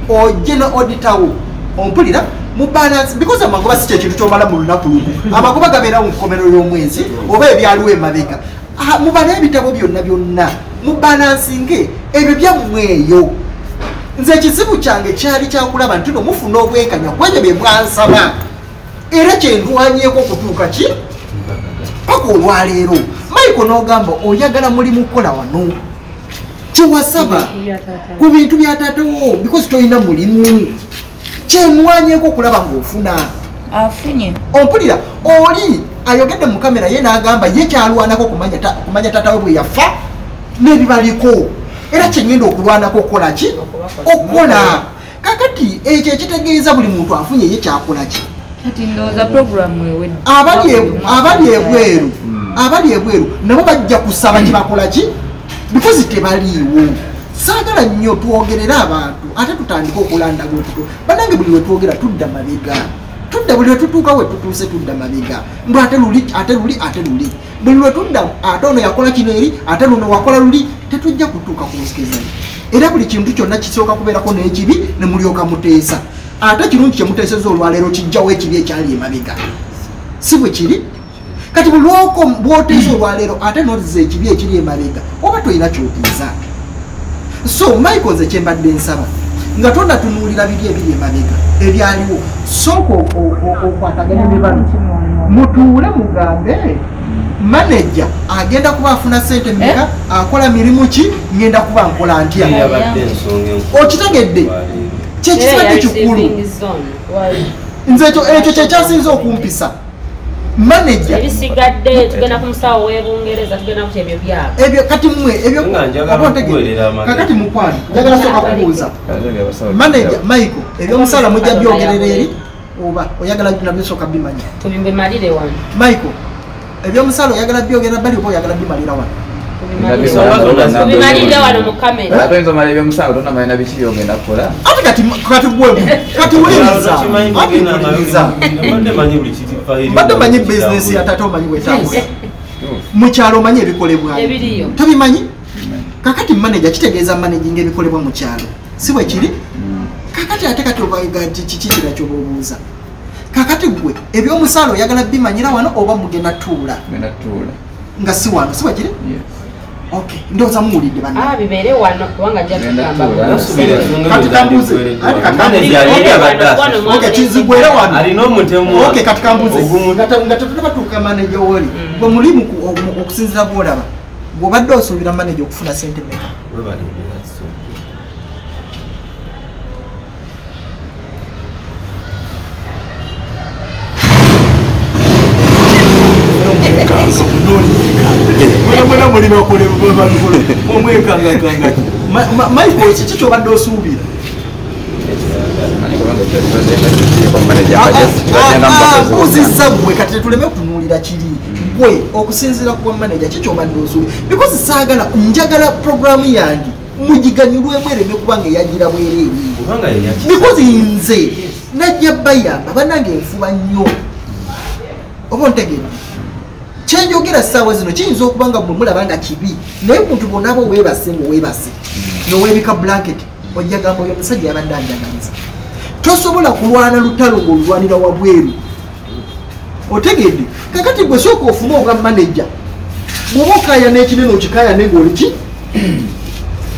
ojje ne oditawo ompulira mu balance because amagoba si kyekintu kyomala mu lunaku lumu. Amagoba gabeerawo mu nkomero y'omwezi oba ebyaliwo emabega. Mubale ebitabo byonna byonna mu balansinge ebyo byammwe eyo. Nze ekizibu kyange kyali kyakulaba nti no mufuna obwenkanya kwebyo bye mwansaba. Era kyendwanyeeko okutuuka ki? Paka olwaleero maiko n'ogamba oyagala mulimu kukola wano kyewasaba ku bintu byatatewo because tolina mulimu. Kyemwanyeeko okulaba ng'ofuna. Afunye. Ompulira oli ayogedde mu kamera ye n'agamba ye kyalwanako kumanya ta- kumanya tatawe bwe yafa n'ebibaliko. Era kyengenda okulwanako okukola ki? Okukola. Kakati ekyo ekitegeeza buli muntu afunye ye kyakola ki? Abali e- abali ebweru. abali ebweru. Nabo bajja kusaba kibakola ki bikozi tebaliiwo. Saagala nnyo twogerere abantu ate tutandike okulandaga otuto banange buli wetwogera tudda mabega. Tudda buli wetutuuka wetutuuse tudda mabega. Mbw ate luli ate luli ate luli. Buli lwetudda ate ono yakola kino eri ate luno wakola luli tetujja kutuuka ku nsikezani era buli kintu kyonna kisooka kubeerako n'ekibi ne mulyoka muteesa. Ate kirungi kyemuteeseza olwaleero kijjawo ekibi ekyali emabega. Si bwe kiri kati bulwoko bwoteesa olwaleero ate notiza ekibi ekiri emabega oba tolina kyotiiza so michael nze kyembadde nsaba nga tonatunuulira biri ebiri emabega ebyaliwo. Sooka okwataganya ne bano mutuule mugambe. Maneja agenda kuba afuna sente mmeka akola mirimu ki? Ngenda kuba nkola ntya? Okitegedde? Kyekisibadde kikulu. nze ekyo ekyo kyekyasinza okumpisa manager. Ebisigadde tugenda ku musawo w'ebungereza tugenda kuty ebyo byabo ebyo kati mmwe ebyo Nga njagala oba ontegedde? okuweerera amagezi. kakati mukwano njagala soka kubuuza. Manager michael ebyomusala mujja byogerera eri? oba oyagala nabyo soka bimanya tubimalire wano. Michael ebyomusala oyagala byogerera bali oba oyagala bimalira wano? Tubimalire wano. mu kamera. Atoyinza omala ebyomusango tonamalina biki byogenda kukola? Ate kati kati gwe kati wuliriza ati wuliriza mbadde manyi bizinesi ya taata omanyi bwetambula mukyalo omanyi ebikolebwayo tobimanyi? Kakati manager kitegeeza managing ebikolebwa mu kyalo si bwe kiri? Kakati ate kati kiki kira kyoba obuuza kakati gwe ebyomusaala oyagala bimanyira wano oba mugenda tuula? Genda tuula. Nga si wano si bwe kiri okay ndowooza muwulidde banna Ah, wano kubanga tugamba tuula. Kati kambuze. Ati kati kambuze. Okay, kizigwera wano alina omutemu okay kati kambuze. Ogumu- nga te- nga tetunabatuuka manager woli. Gwe mulimu ku- oku- okusinziira bwolaba bw'obadde osuubira manager okufuna sente meka Webalengera, so. mwena mulina omwekangakanga michael kiki kyobadde osuubira mbuuzizza gwe kati tetuleme kutunuulira kiri gwe okusinziira ku bwamanaja kikyobadde osuubira because saagala njagala programu yange mugiganyulwemu ereme kubanga eyagira bwereeri because nze najja bayamba banange enfuba nnyo oba ontegedde kyenjogera ssaawa zino kiyinza okuba nga mwe mulaba nga kibi naye muntu bonna aba weebase muweebase noweebika blanket ojja gamba oyo omusajja yabadde anjagaliza tosobola kulwana lutalo ng'olulwanira wabweru. Otegedde kakati gwe sooka ofune obwa manaja bw'oba okaaya n'ekinene okikaayane ng'oliki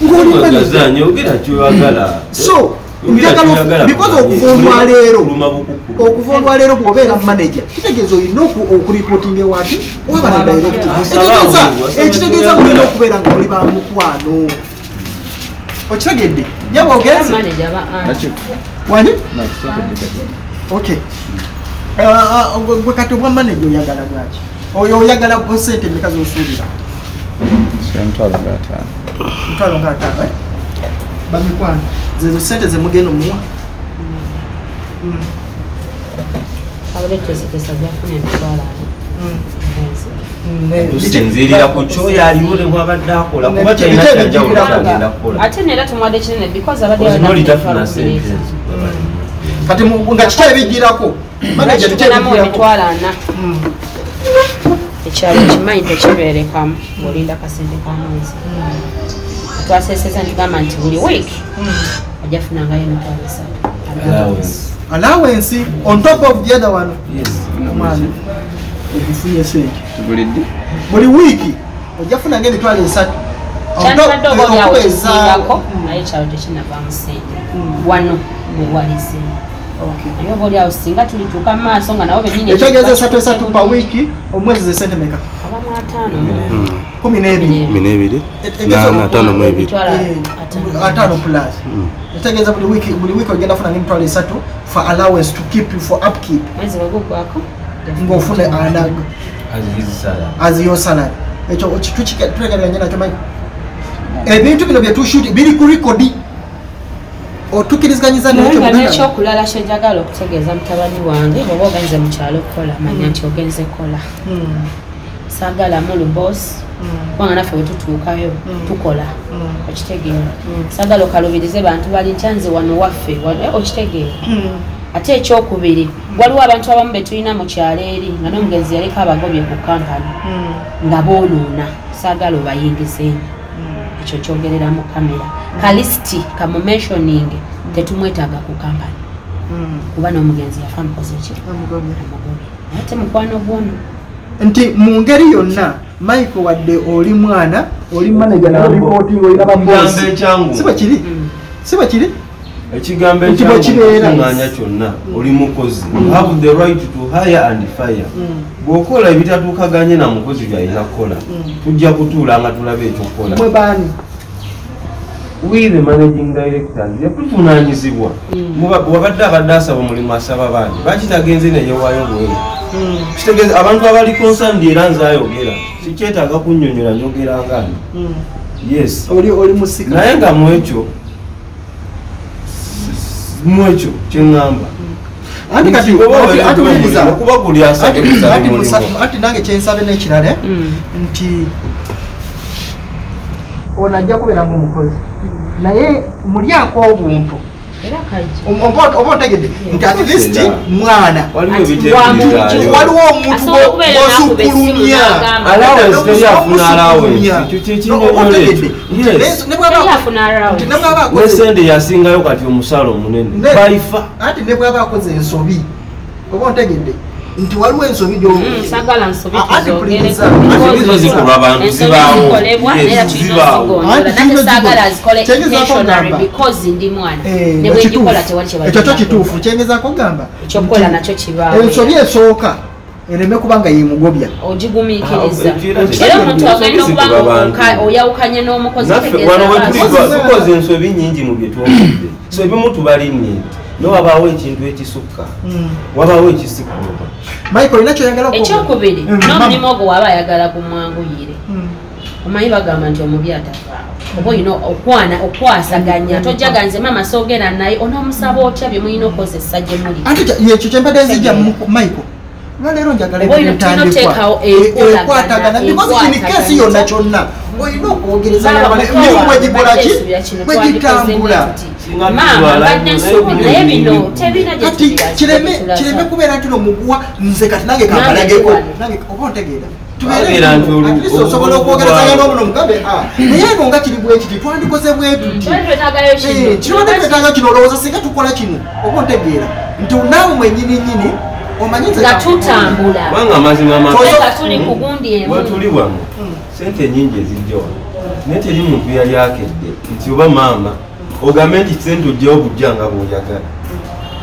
ng'oli manaja ogazanya ogera kyoyagala. So because okuva olwaleero okuva olwaleero bw'obeera manaja kitegeeza olina oku- okuripotinga ewaki waba ne directive ekitegeeza mulina okubeera nga oli bamukwano okitegedde? Nyaba ogenze wani? Okay. Gwe gwe kati obwa manaja oyagala bwaki? Oyo oyagala sente meka zosuubira? Mutwalo nga ataano. Eh? bamikwano zezo sente zemugenda omuwa. Tusinziirira ku kyoyo aliwo ne bwabadde akola kuba kyalina ebijjukira kyagenda kukola. Ate neera tumuwadde kinene because abadde tafuna sente. kati nga biki Bakikunamu ebijjirako. emitwalo ana ekyalo kimanyi tekibeerekamu ng'olinda kasente ka mwezi. Twaseseza nigamba nti buli wiiki ajja funangayo emitwalo esatu Allowance. allowance on top of the other one. Okufunye sente buli wiiki ojja kufunanga emitwalo esatu kyandibadde oba olyawo Okuba kisingako eza- naye ekyalo tekinavaamu sente wano wewali sente naye oba olyawo singa tulituuka mu maaso nga nabo bennyini ekitegeeza esatu esatu pa wiiki omwezi ze sente meka abamu ataano kumi n'ebiri. Ataano mu ebiri. ataano. ataano plus. Ekitegeeza buli wiiki buli wiiki ogenda kufuna emitwalo esatu for allowance to keep you for upkeep. Ng'ofune anag As his salary. as your salary. Ekyo tutegeraganye nakyo manyi ebintu bino byetushuti biri ku rekodi otukiriziganyiza naye nga Buganda- nekyokulala kyenjagala okutegeeza mutabani wange oba ogenze mu kyalo kukola manya nti ogenze kola. Mm, saagalamu lubosi mm, kubanga naffe wetutuukayo tukola. Mm, okitegeera. Saagala okalubirize bantu bali ntyanze wano waffe. Eh, okitegeera. Mm. ate ekyokubiri waliwo abantu abamu betulina mu kyalo eri nga n'omugenzi yaliko abagobye ku kampani nga boonoona saagala obayingizeemu ekyo kyogerera mu kamera. Kalisiti kamumentioning tetumwetaaga ku kampani kuba n'omugenzi yafa mukozi ki? Amugobye. Naye te mukwano gwono nti mu ngeri yonna michael wadde oli mwana oli si bwe kiri? Si bwe kiri? Ekigambo ekyangukuŋŋaanya kyonna oli mukozi. Have the right to hire and fire. Bw'okola ebitatuukaganye na mukozi byalina kukola tujja kutuula nga tulaba ekyokukola mwe baani? We the managing directors yakuvunaanyizibwa Muba- wabadde abadde asaba omulimu asaba bangi lwaki tagenze neyewaayo bweru kitegeeza abantu abali concerned era nzayogera sikyetaaga kunnyonnyola njogera ngani yes. Naye nga mwekyo mwekyo kyeŋŋamba. Anti nange kyensabe n'ekirala nti ono ajja kubeera ngaomukozi naye mulyako obuntu oba otegedde nti at least Era. mwana waliwo omuntu Asobola okubeera n'akuba essimu bw'osukkulumya n'agamba. Allowance teri afuna allowance. Omusukkulumya. Ekyo kye No, kinyonyola oba ekyo. otegedde. Yes. Ne bw'aba- Teri afuna allowance. nti ne bw'aba ne akoze sente yasingayo kati omusaala omunene Ne- baifa anti ne bw'aba akoze ensobi oba otegedde nti waliwo ensobi gyo Mm, sagala nsobi Ah, anti tuzogere puliriza. because Ezo zikolwa abantu ensobi zibaawo. zikolebwa Yes, naye tulina zibaawo. ozigonjola Anti nate zino saagala ziko- zikole kyengezaako intentionary ngamba. because ndi mwana. Eh, kyo kituufu. Kyengezaako gamba. Nti ensobi esooka ereme kubanga yemugobya ogigumiikiriza. Ah, era omuntu agenda Zikuba okuba abantu. nga oyawukanye n'omukozi wano abantu. wetuliva tukoze ensobi nyingi mu byetwogedde so ebimu tubalinnye ne wabaawo ekintu ekisukka. Wabaawo ekisikuluma michael olina kyoyagala ekyokubiri Mm, n'omulimu ogwo waba ayagala gumwanguyire omanyi bagamba nti omubi atavaawo. Oba olina okwana okwasaganya tojjaga nze maama soogera naye. Onoomusaba otya bye mulina okukozesa gye muli? Kya- yekyo kyempadde nzija michael olwaleero njagala Oba olina- tulina oteekawo enkolagana, ekwatagana because in enkwatagana. kesi yonna kyonna olina okwogerezanya Baba, emirimu mukawa, kati kireme kubeera nti nomuguwa nze kati nange kambalageko oba ontegeera. Babeera nti olu- At least osobola olu- okwogerezanya n'omuno mugambe "Ah, naye ngo nga kiri bwekiti twandikoze bwetuti Twali twetaagayo kino. kirwadde twetaaga kino olowooza singa tukola kino oba ontegeera nti naawe mwenyini nyini nga tutambula. Kubanga amazima ama- Tozo- nga tuli ku gundi emu. Wetuli wano sente nyingi ezijja wano. Naye teri muntu yali akedde nti oba maama ogambe nti sente ojjawo bujja nga bw'oyagala.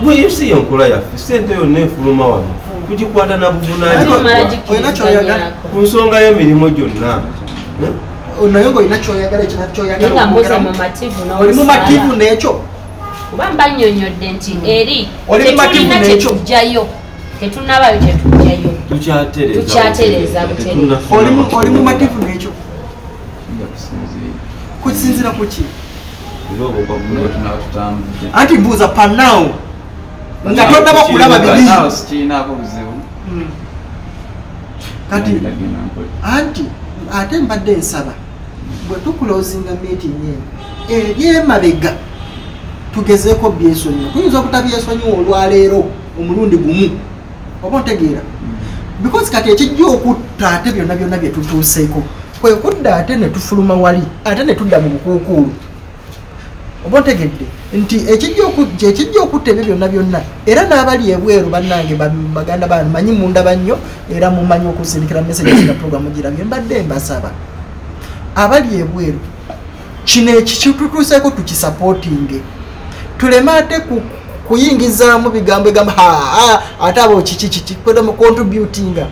Bweyusi enkola yaffe sente yonna efuluma wano tugikwata na buvunaanyizibwa ku nsonga y'emirimu gyonna. Naye ngaolina kyoyagala ekirala kyoyagala nga mbuze okwogeramu. mu mativu oli mu mativu n'omusaala. n'ekyo? Kuba mbanyonyodde nti eri mu mativu tetulina kyetujjayo tetunabayo kyetujjayo tukyatereza oli mu- makulu. oli mu mativu. n'ekyo? Nga kusinziira. Anti mbuuza panaawo nga tonnaba kulaba buzibu. kati anti ate mbadde nsaba. Bwe tukulozinga meeting eno eryemabega tugezeeko byesonyiwa. Tuyinza okutabyesonyiwa olwaleero omulundi gumu. Oba ontegeera? Because kati ekijja okutta ate byonna byonna bye tutuuseeko. Kwe kudda ate ne tufuluma wali ate ne tudda mu bukuukuulu oba ontegedde nti ekijja okutta ebyo byonna byonna era n'abali ebweru bannange ba- baganda bange manyi mundaba nnyo era mumanyi okusindikira messages nga programu girabye mbadde mbasaba abali ebweru kino ekikitutuuseeko tukisapootinge tuleme ate ku- kuyingizaamu bigambo egamba "Ha, ate abo kiki kiki? Kweda mu contributinga.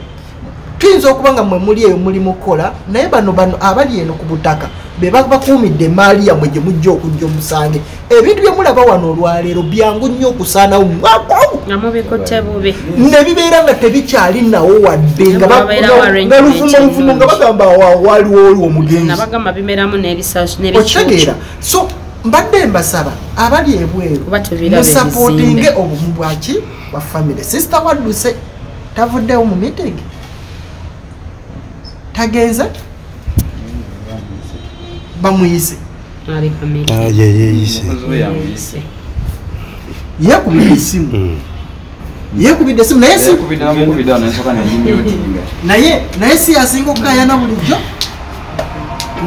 Tuyinza okuba nga mwe muli eyo muli mukola naye bano bano abali eno ku butaka be bakuumidde emaali yammwe gye mujja okujja omusange. Ebintu bye mulaba wano olwaleero byangu nnyo okusaanawo mu mwaka ogu nga mubikutte bubi ne bibeera nga tebikyali nawo wadde nga Wabeerawo nga- bagamba wa- waliwo oli omugenzi. Okitegeera. So mbadde mbasaba abali ebweru musapootinge obumu bwaki bwa famire sisita wadduse tavuddewo mu meeting? Tagenze bamuyise yamuyise. yeekubidde esimu. Yeekubidde esimu naye naye naye si asinga okukayana bulijjo.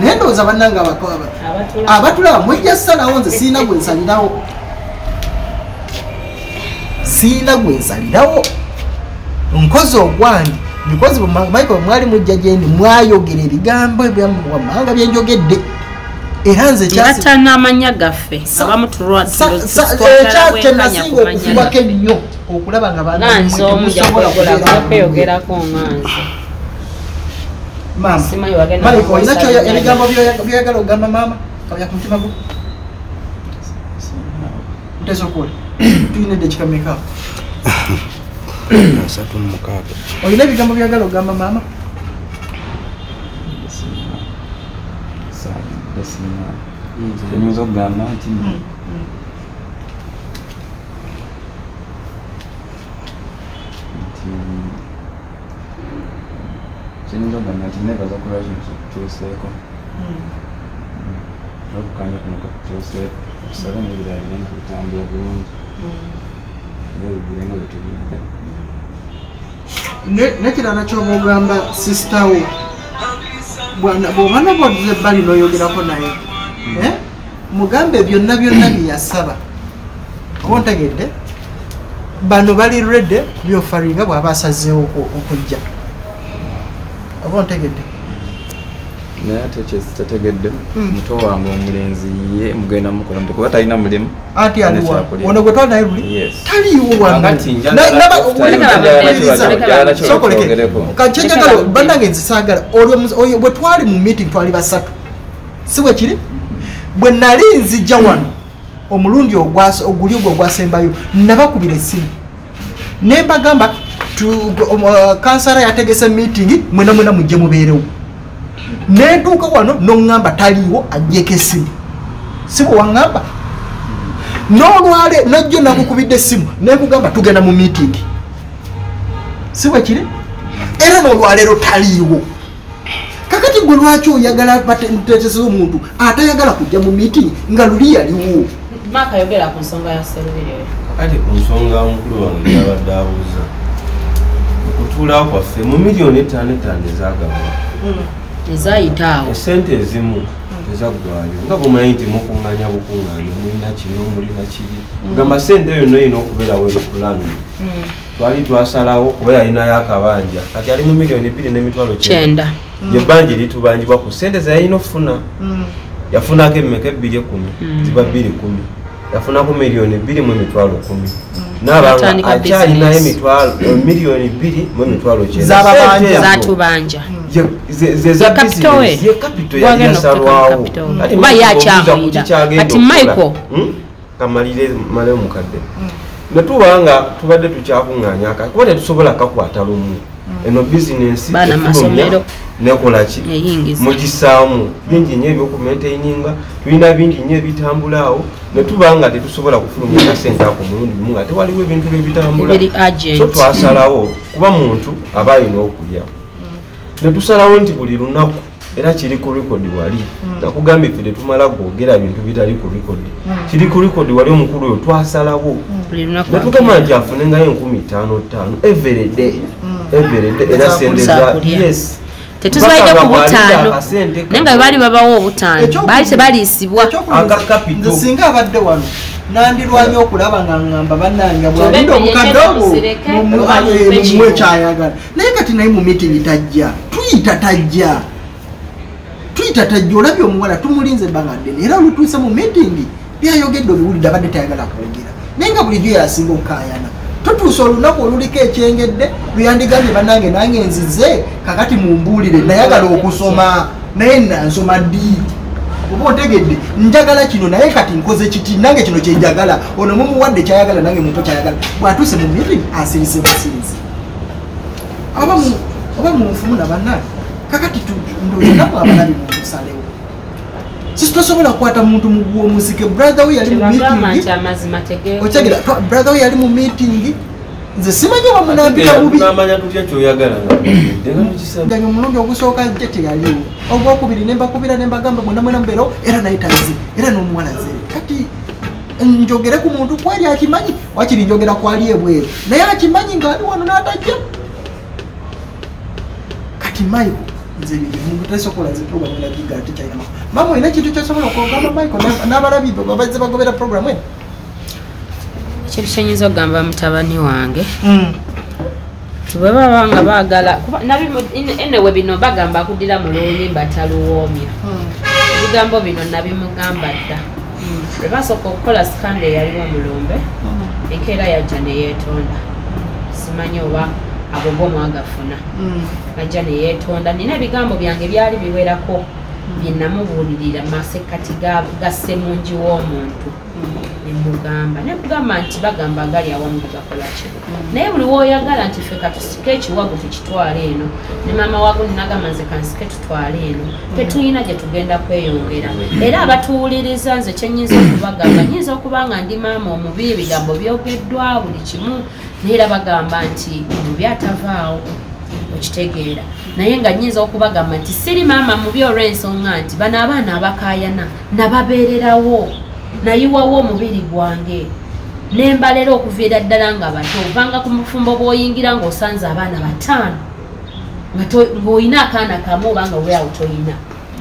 Naye ndowooza bannanga abako- aba- abatulaba. mwejja ssalawo nze siina gwe nsalirawo. Siina gwe nsalirawo. Nkozi ogwange bikozi michael mwali mujja gyendi mwayogera ebigambo ebyamawanga byenjogedde era nze kyasi- batanamanya gaffe abamu sa- sa- ekya- kyenasinga okuvubako ennyo okulaba nga bantu nganze temusobola kubeera mu- jakweyogerako nganze Maama, Simanyi wagenda Michael, olina kukozesa kyoya- binayo. ebigambo byoya- byoyagala okugamba maama [clears throat] [coughs] kabya ku mutima gwo nteesa okukola tuyina edde kikameka asatu mumukaaga olina ebigambo byagala ogamba maama oyinza okugamba nti nti kiyinza okugamba nti nebaza kulwa kino kikukyuseeko okukanja kuno kakukyuseeko okusaba nebirala birenge bitambula bulungi era bibirenga bitulinda Ne- nekirala kyoba ogamba sisitawo bwoba nobodde ebbali n'oyogerako naye. Eh, mugambe byonna byonna byeyasaba oba ontegedde? Bano bali redde byofaringa bw'aba asazeewo oku- okujja. Oba ontegedde naye ate kyekitategedde muto wange omulenzi ye mugenda mukola kuba talina mulimu. Anti aliwa ono gwe twalinaye luli taliiwo kankyejagala bannange nzisaagala. Olwo bwe twali mu meeting twali basatu. Si bwe kiri? Bwe nali nzijja wano. Omulundi oguli ogwo ogwasembayo nabakubira essimu. Ne mbagamba kansala yategese meeting mwena mwena mujje mubeerewo nentuuka wano noŋŋamba taliiwo ajjeko essimu si bwe waŋŋamba n'olwale najjo nakukubidde essimu nekugamba tugenda mu meeting. Si bwe kiri era n'olwaleero taliiwo kakati gwe lwaki oyagala batetesa omuntu atayagala kujja mu meeting nga luli yaliwo maaka yogera ku nsonga ya serubiri kati ku nsonga mukulu wange yabadde abuuza okutuulawo kwaffe mu miliyoni etaano etaano ezagabwa ezayita awo esente ezimu tezaggwayo nga bumanyi nti mukuŋŋanya bukuŋŋanya mulina kino mulina kiri. Gamba sente eyo noyina okubeerawo ekulami twali twasalawo kuba yalinayo akabanja kati ali mu miliyoni bbiri n'emitwalo kyenda. Yebbanja eritubangibwa ku sente zeyalina okufuna yafunako emmeka ebbiri ekumi ziba bbiri kumi yafunako miliyoni bbiri mu emitwalo kumi. Nabanga Yatandika akyalinayo emitwalo emiliyoni bbiri mu emitwalo kyenda Z'ababanja. Sente ezo zatubanja ye- okuteeka yasalwawo. capital. Kati Oba Michael. Hmm? kamalire male omukadde. Netuba nga tubadde tukyakuŋŋanya aka kuba tetusobola kakwata lumu eno bizinensi Baana masomero. Nekolaki? Mukisaamu. Bingi nnyo ebyokumaintaininga tulina bingi nnyo ebitambula awo netuba nga tetusobola kufulumya kasente ako mulundi gumu nga tewaliwo ebintu byebitambula. So twasalawo kuba muntu aba alina okulya. Netusalawo nti buli lunaku era kiri ku rekodi wali. Nakugambye ffe tetumala gwogera bintu bitali ku rekodi kiri ku rekodi wali omukulu oyo twasalawo. Lunaku netugamba nti afunengayo enkumi ttaano ttaano everyday. Everyday. Era sente za yes tetuzibaidde ku butaano naye nga bwe baali babawo obutaano. Baali tebaliisibwa. nze singa abadde wano nandirwanya okulaba nga ŋŋamba eh, mumpe mumuwe kino. kyayagala naye kati naye mu meeting tajja. Tuyita tajja. Tuyita tajja. Olabye omuwala tumulinze ebbanga ddene. Era olutuuse mu meeting byayogedde obiwulidde abadde tayagala kwogera naye nga bulijjo yasinga okukayana tutuuse olunaku oluliko ekyengedde lweyandigambye bannange nange nzize kakati mumbuulire nayagala okusoma naye nansoma ddi? Oba otegedde njagala kino naye kati nkoze kiti nange kino kyenjagala ono mumuwadde kyayagala nange mumpe kyayagala. Bwatuuse mu meeting asirise businzi oba mu- munfumuna bannange kakati ndonamu abalabi muntusalewo sisi tosobola kukwata muntu muguwa omuzike brother we yali mu tebagamba meeting. nti amazima okyagera twa- brother we yali mu meeting. Nze simanyi oba munambika bubi. namanya tutya kyoyagala nga nga tukisaba ganye omulundi ogusooka je teyaliwo. Ogwokubiri nembakubira nembagamba mwena mwena mubeerawo era naye taze era n'omuwala zere kati njogere ku muntu kwali akimanyi? Wakiri njogera kwali ebweru. Naye akimanyi ngaali wano n'atajja. Kati maiko tesokola zi program eragiga tekyalina mama olina ekintu kyosobola okwogamba michael? N'abalabi be babazze bagobera program eno? Ekintu kyenyinza okugamba mutabani wange. Bwe baba nga baagala enewe bino bagamba akuddira mu luyimba taluwoomya ebigambo bino nabimugamba dda. Bwe basooka okukola sikanda eyaliwo mulumbe enkeera yajja neyeetonda simanyi oba ago gomwagafuna ajja neyeetonda nina ebigambo byange byali biwerako byenamubuulirira masekati ga ga ssemungi w'omuntu. Nemugamba nemugamba nti bagamba agali awamu gakolaki naye buli woyagala nti ffe katusike ekiwago tukitwale eno ne maama wago ninagamba nze kansike tutwale eno tetulina gye tugenda kweyongera. Era abatuwuliriza nze kyenyinza okubagamba nyinza okuba nga ndi maama omubi ebigambo byogeddwa buli kimu naye era bagamba nti omubi atavaawo okitegeera. Naye nga nyinza okubagamba nti siri maama mubi olw'ensonga nti bano abaana abakayana nababeererawo. Nayiwawo omubiri gwange. Nembalera okuviira ddala nga bato ovanga ku mufumbo bw'oyingira ng'osanze abaana bataano. Ng'olina akaana kamu oba nga weawo toyina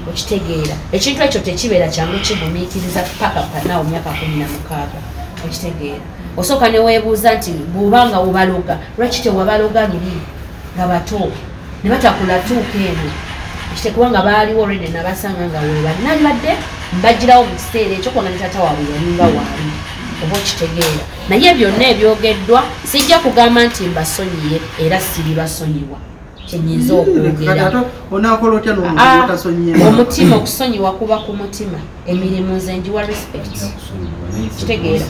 okitegeera. Ekintu ekyo tekibeera kyangu kigumiikiriza paka panaawo myaka kumi na mukaaga okitegeera osooka neweebuuza nti bw'obanga wobaloga lwaki tewabaloga liri nga bato ne batakula tuuka eno. Kitekubanga baaliwo olwedde nabasanga nga webali nalibadde mbagirawo mu kiseera ekyo kubanga ne tata waabwe yalinga waali oba okitegeera. Naye byonna ebyogeddwa sijja kugamba nti mbasonyiye era siribasonyiwa kyenyinza okwogera. onakola otya Ah, okusonyiwa kuba ku mutima. Emirimu nze njiwa respect. Kitegeera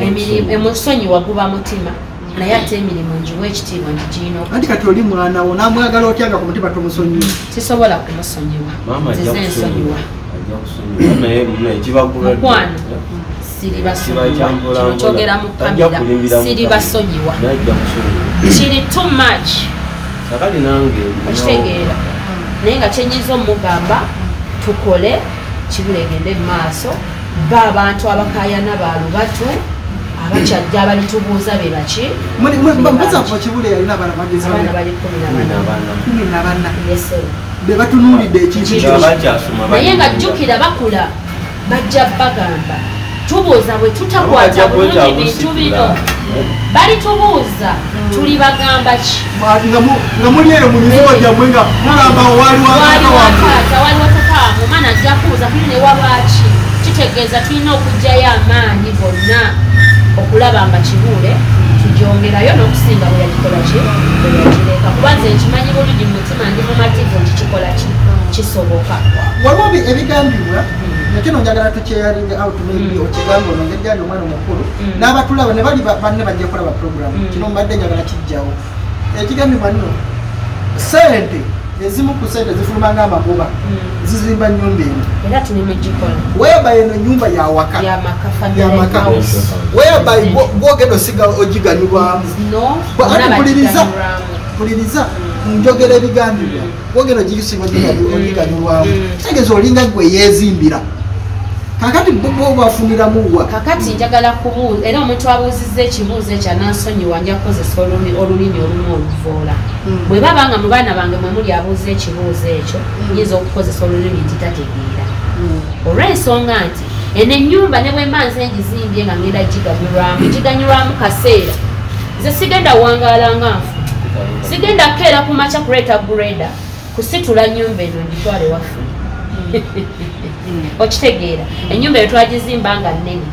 emusonyiwa guba mutima. Naye ate emirimu njiwa ekitiibwa nti girina anti kati oli mwana wo namwagala otya nga ku mutima tomusonyiye tisobola kumusonyiwa. Nzize nsonyiwa kusonyiwa. Ajja kusonyiwa. Naye muno ekibagula mukwano. Siribasonyiwa kino kyogera mu kamera siribasonyiwa kiri too much. Okitegeera. naye nga kyenyinza omugamba tukole kibula egende mu maaso. Ba abantu abakayana balubatu abakyajja abalitubuuza be baki? Mbazafu kibule yalina abaana bagezi abaana bali kumi na bana. n'abaana kumi na bana. Nesero be batunuulidde ekintu Kiri. kyo bakyasoma naye nga jjukira bakula bajja bagamba tubuuza bwe tutakwata bulungi bintu bino. Balitubuuza tuli bagamba ki? Nga mu- nga muli eyo mu mizigo gyammwe nga mugamba waliwo wali akaana wammwe wakaata waliwo tataamu omwana ajja kubuuza tulina ewabaki kitegeeza tulina okugjayo amaanyi gonna okulaba nga kibuule tugyongerayo n'okusinga bwe yagikola ki? Bwe yagireka kuba nze nkimanyi bulungi mu mutima ndi mumativu nti kikola ki? Kisoboka. Waliwo ebi- ebigambibwa nakino njagala tukyeyalinga out maybe okigamba ono ngejjali omwana omukulu. N'abatulaba ne bali ba- banne bajja kulaba program kino mbadde njagala kijjawo ekigambibwa nno sente ezimu ku sente zifuluma ng'amagoba zizimba nyumba eno era tuli mugikola weba eno nyumba yawaka yamaka weba bwogenda osiga ogiganyulwamu. Mpuliriza mpuliriza njogera ebigambibwa. Bwogenda ogisinga ogiganyulwamu. Kitegeeza olinga gwe yeezimbira kakati bwobafuniramu wa kakati njagala kubuuza era omuntu abuuzizza ekibuuzo ekyo anansonyiwa nja kukozesa olulimi olumu oluvoola bwe baba nga mu baana bange mwe muli abuuza ekibuuzo ekyo nyinza okukozesa olulimi nti tategeera. Olw'ensonga nti eno ennyumba ne bwe mba nze ngizimbye nga ngenda giganyulwamu giganyulwamu kaseera. Nze sigenda wangaala nga nfu sigenda keera ku makya kuleeta greda kusitula nyumba eno ngitwale waffe [laughs] okitegeera ennyumba eyo twagizimba nga nnene.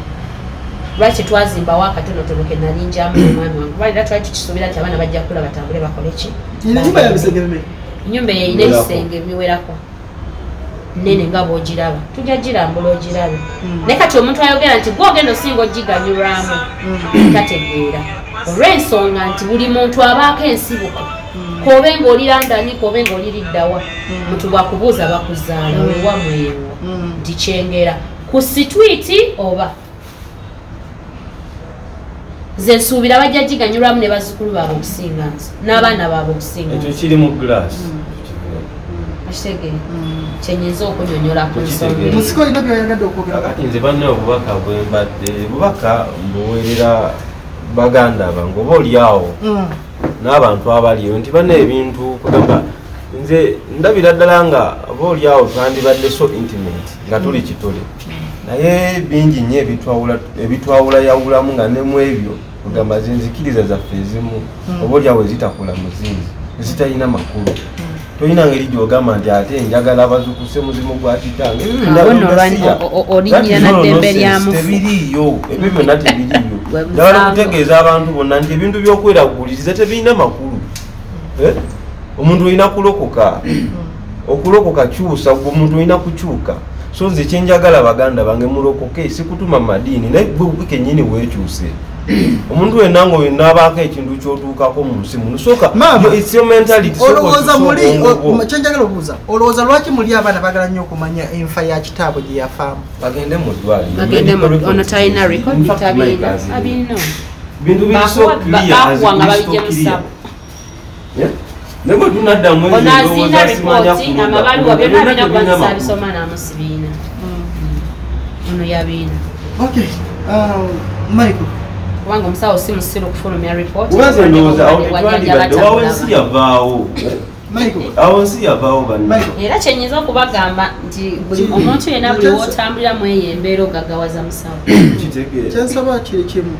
Lwaki twazimbawo akatonotono ke nalinjamu omwami wange? Kuba era twali tukisuubira nti abaana bajja kula batambule bakole ki? Ino nyumba ya bisenge bime ennyumba eyo erina ebisenge biwerako nnene nga bw'ogiraba. Tujja girambula ogirabe naye kati omuntu ayogera nti gwogenda osinga ogiganyulwamu. Tategeera. Olw'ensonga nti buli muntu abaako ensibuko kobe ng'oli landani kobe ng'oli liddawa muntu bwakubuuza bakuzaala wewamwewo nti kyengera ku sitwiti oba? Nze nsuubira bajja giganyulwamu ne bazzukulu baabwe okusinga nze n'abaana baabwe okusinga ekyo kiri mu glaasi okitegeera. Kyenyinza okunyonyola ku nsonga. Okitegeera. eyo. musiko olina byoyagala okwogera kakati nze banne obubaka bwembadde bubaka mbuweerera baganda bange oba oliawo n'abantu abaliyo nti bana ebintu kugamba nze ndabira ddala nga oba oliawo twandibadde so intimate nga tuli kitole. Naye bingi nnyo ebitwawula- ebitwawulayawulamu nga ne mu ebyo kugamba zenzikiriza zaffe ezimu oba oliawo ezitakula muzinzi ezitalina makulu. Tolina ngeri gyogamba nti ate njagala abazukuse muzimu gwa kitange Ebyo byonna tebiriiyo ebyo byonna tebiriiyo njagala musango. kutegeeza abantu bonna nti ebintu by'okweraguliriza tebirina makulu Eh? omuntu olina kulokoka okulokoka kyusa gwe omuntu olina kukyuka so nze kyenjagala baganda bange mulokoke sikutuma madiini naye gwe kenyini weekyuse [clears throat] omuntu wenna nga wenaabaako ekintu kyotuukako mu nsi muno soka olowooza muli kyenjagala okubuuza olowooza lwaki muli abaana bagala nnyo okumanya enfa ya kitaabwe gye yafaamu? Bagende mu ddwaliro talina bintu biri so Bakuwa- clear, bakuwa nga biri so babijje mu clear. ssabo. Yeah? ne bwe tunaddamu simanya ripooti amabaluwa byonna Byonna birina tebirina kubanisa makulu. abisoma n'amusibiina ono yabiina okay um, michael kubanga omusawo si musiru okufulumya ripooti kubaze ndowooza awo wajja tetwandibadde wawo ensi yavaawo? Michael. Awo ensi yavaawo banna michael. Era kyenyinza okubagamba nti buli omuntu yenna buli Kyesa- wootambuliramu eyo embeera ogagawaza musawo. Kyensaba kiri kimu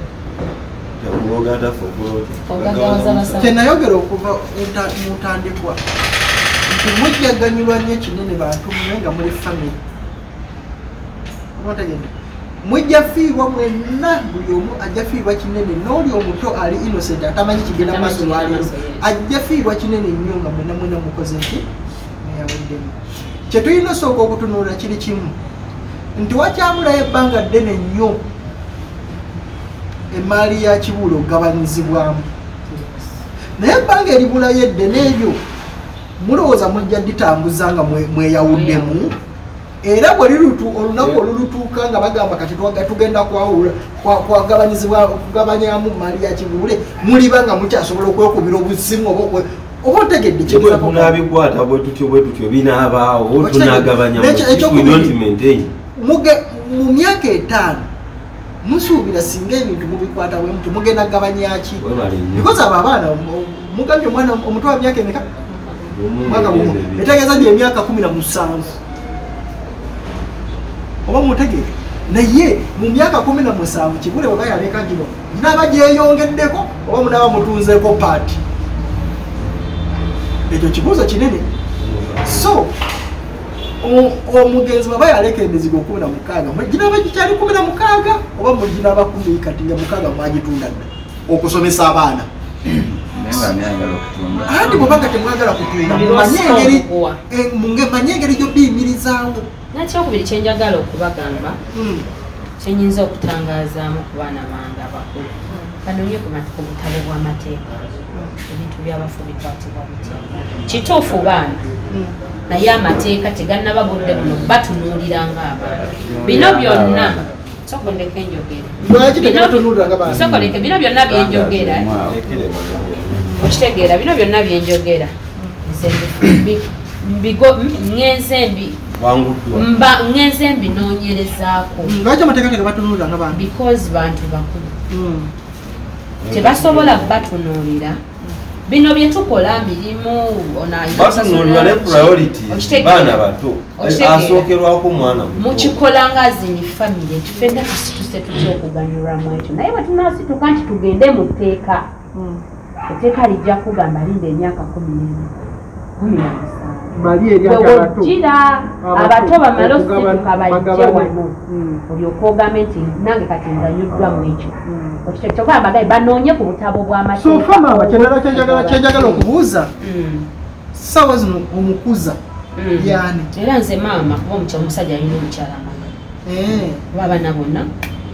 ogagawaza basawo kyenayogera okuva mu ntandikwa nti mujjaganyulwa nnyo kinene bantu mwe nga muli famire otegedde mujja fiibwa mwenna buli omu ajja fiibwa kinene n'oli omuto ali innocent atamanyi kigenda maaso lwaleero ajja fiibwa kinene nnyo nga mwenna mwena mukoze nti mweyaweddemu kyetulina osooka okutunuulira kiri kimu nti wakyabulayo ebbanga ddene nnyo emaali ya kibuulo ogabanyizibwamu naye ebbanga eribulayo eddene eryo mulowooza mujja ditambuza nga mwe- mweyawuddemu era bwe lirutu olunaku olulutuuka nga bagamba kati tugenda kwagabanyizibwa kugabanyamu maali ya kibuule muliba nga mukyasobola okwekubira obusimu oba oba otegedde bwe tunaabikwata bwe tutyo bwe tutyo binaabaawo Okitegeera. tunagabanya Ekyo- ekyokubiri. mukifuidontimaintain Muge- mu myaka etaano musuubira singa ebintu mubikwata bwe muti mugenda kugabanyaki because abo abaana mu- mugambye omwana omuto wa myaka emeka mwaka gumu. etegeeza nti emyaka kumi na musanvu oba mutegeere naye mu myaka kumi na musanvu kibule bwe bayaleka gino naba gyeyongeddeko oba munaba mutunzeeko paati. Ekyo kibuuzo kinene. So omugenzi bwaba yaleka emizigo kumi na mukaaga ginaba gikyali kumi na mukaaga oba muginaba kumi kati nga mukaaga mwagitunda dda okusomesa abaana anti bwebanga temwagala kutunda mumanye engeri eh, gyobiyimirizaawo nakyokubiri kyenjagala okubagamba Mm. kyenyinza okutangazaamu ku baana bange abakulu. Banonye ku butabo bw'amateeka ebintu byabafu bikwatibwa bitya kituufu baana. Naye amateeka tegannababudde buno batunuulira ng'abantu bino byonna sokondeka enjogera sokoleke bino byonna byenjogera okitegeera bino byonna byenjogera nze mbi- mba ngenze mbinoonyerezaako lwaki amateeka tegabatunuulira nga baana because bantu bakulu. Mm. tebasobola batunuulira bino byetukola mirimu ono ayina batunuulirwa ne priority Okitegeera. baana bato. Asookerwako mwana mukikola nga zini famire tufenna tusituse tutya okuganyulwamu ekyo. Naye bwe tunasituka nti tugende mu tteeka. Mm. etteeka lijja kugamba linda emyaka kumi n'emu kumi na musanvu mali eri bwe ati abato bamale osituka bajje wano olyoka ogambe nti nange kati nganyuddwa mu ekyo. Mm. okito kyokugamba bagaye banoonye ku butabo bw'amateeka fama kyenala kyenjagala okubuuza Mm. sawa zino omukuza Mm. yani era nze maama kuba omukyala omusajja alina omukyala amaga Eh, oba abaana bonna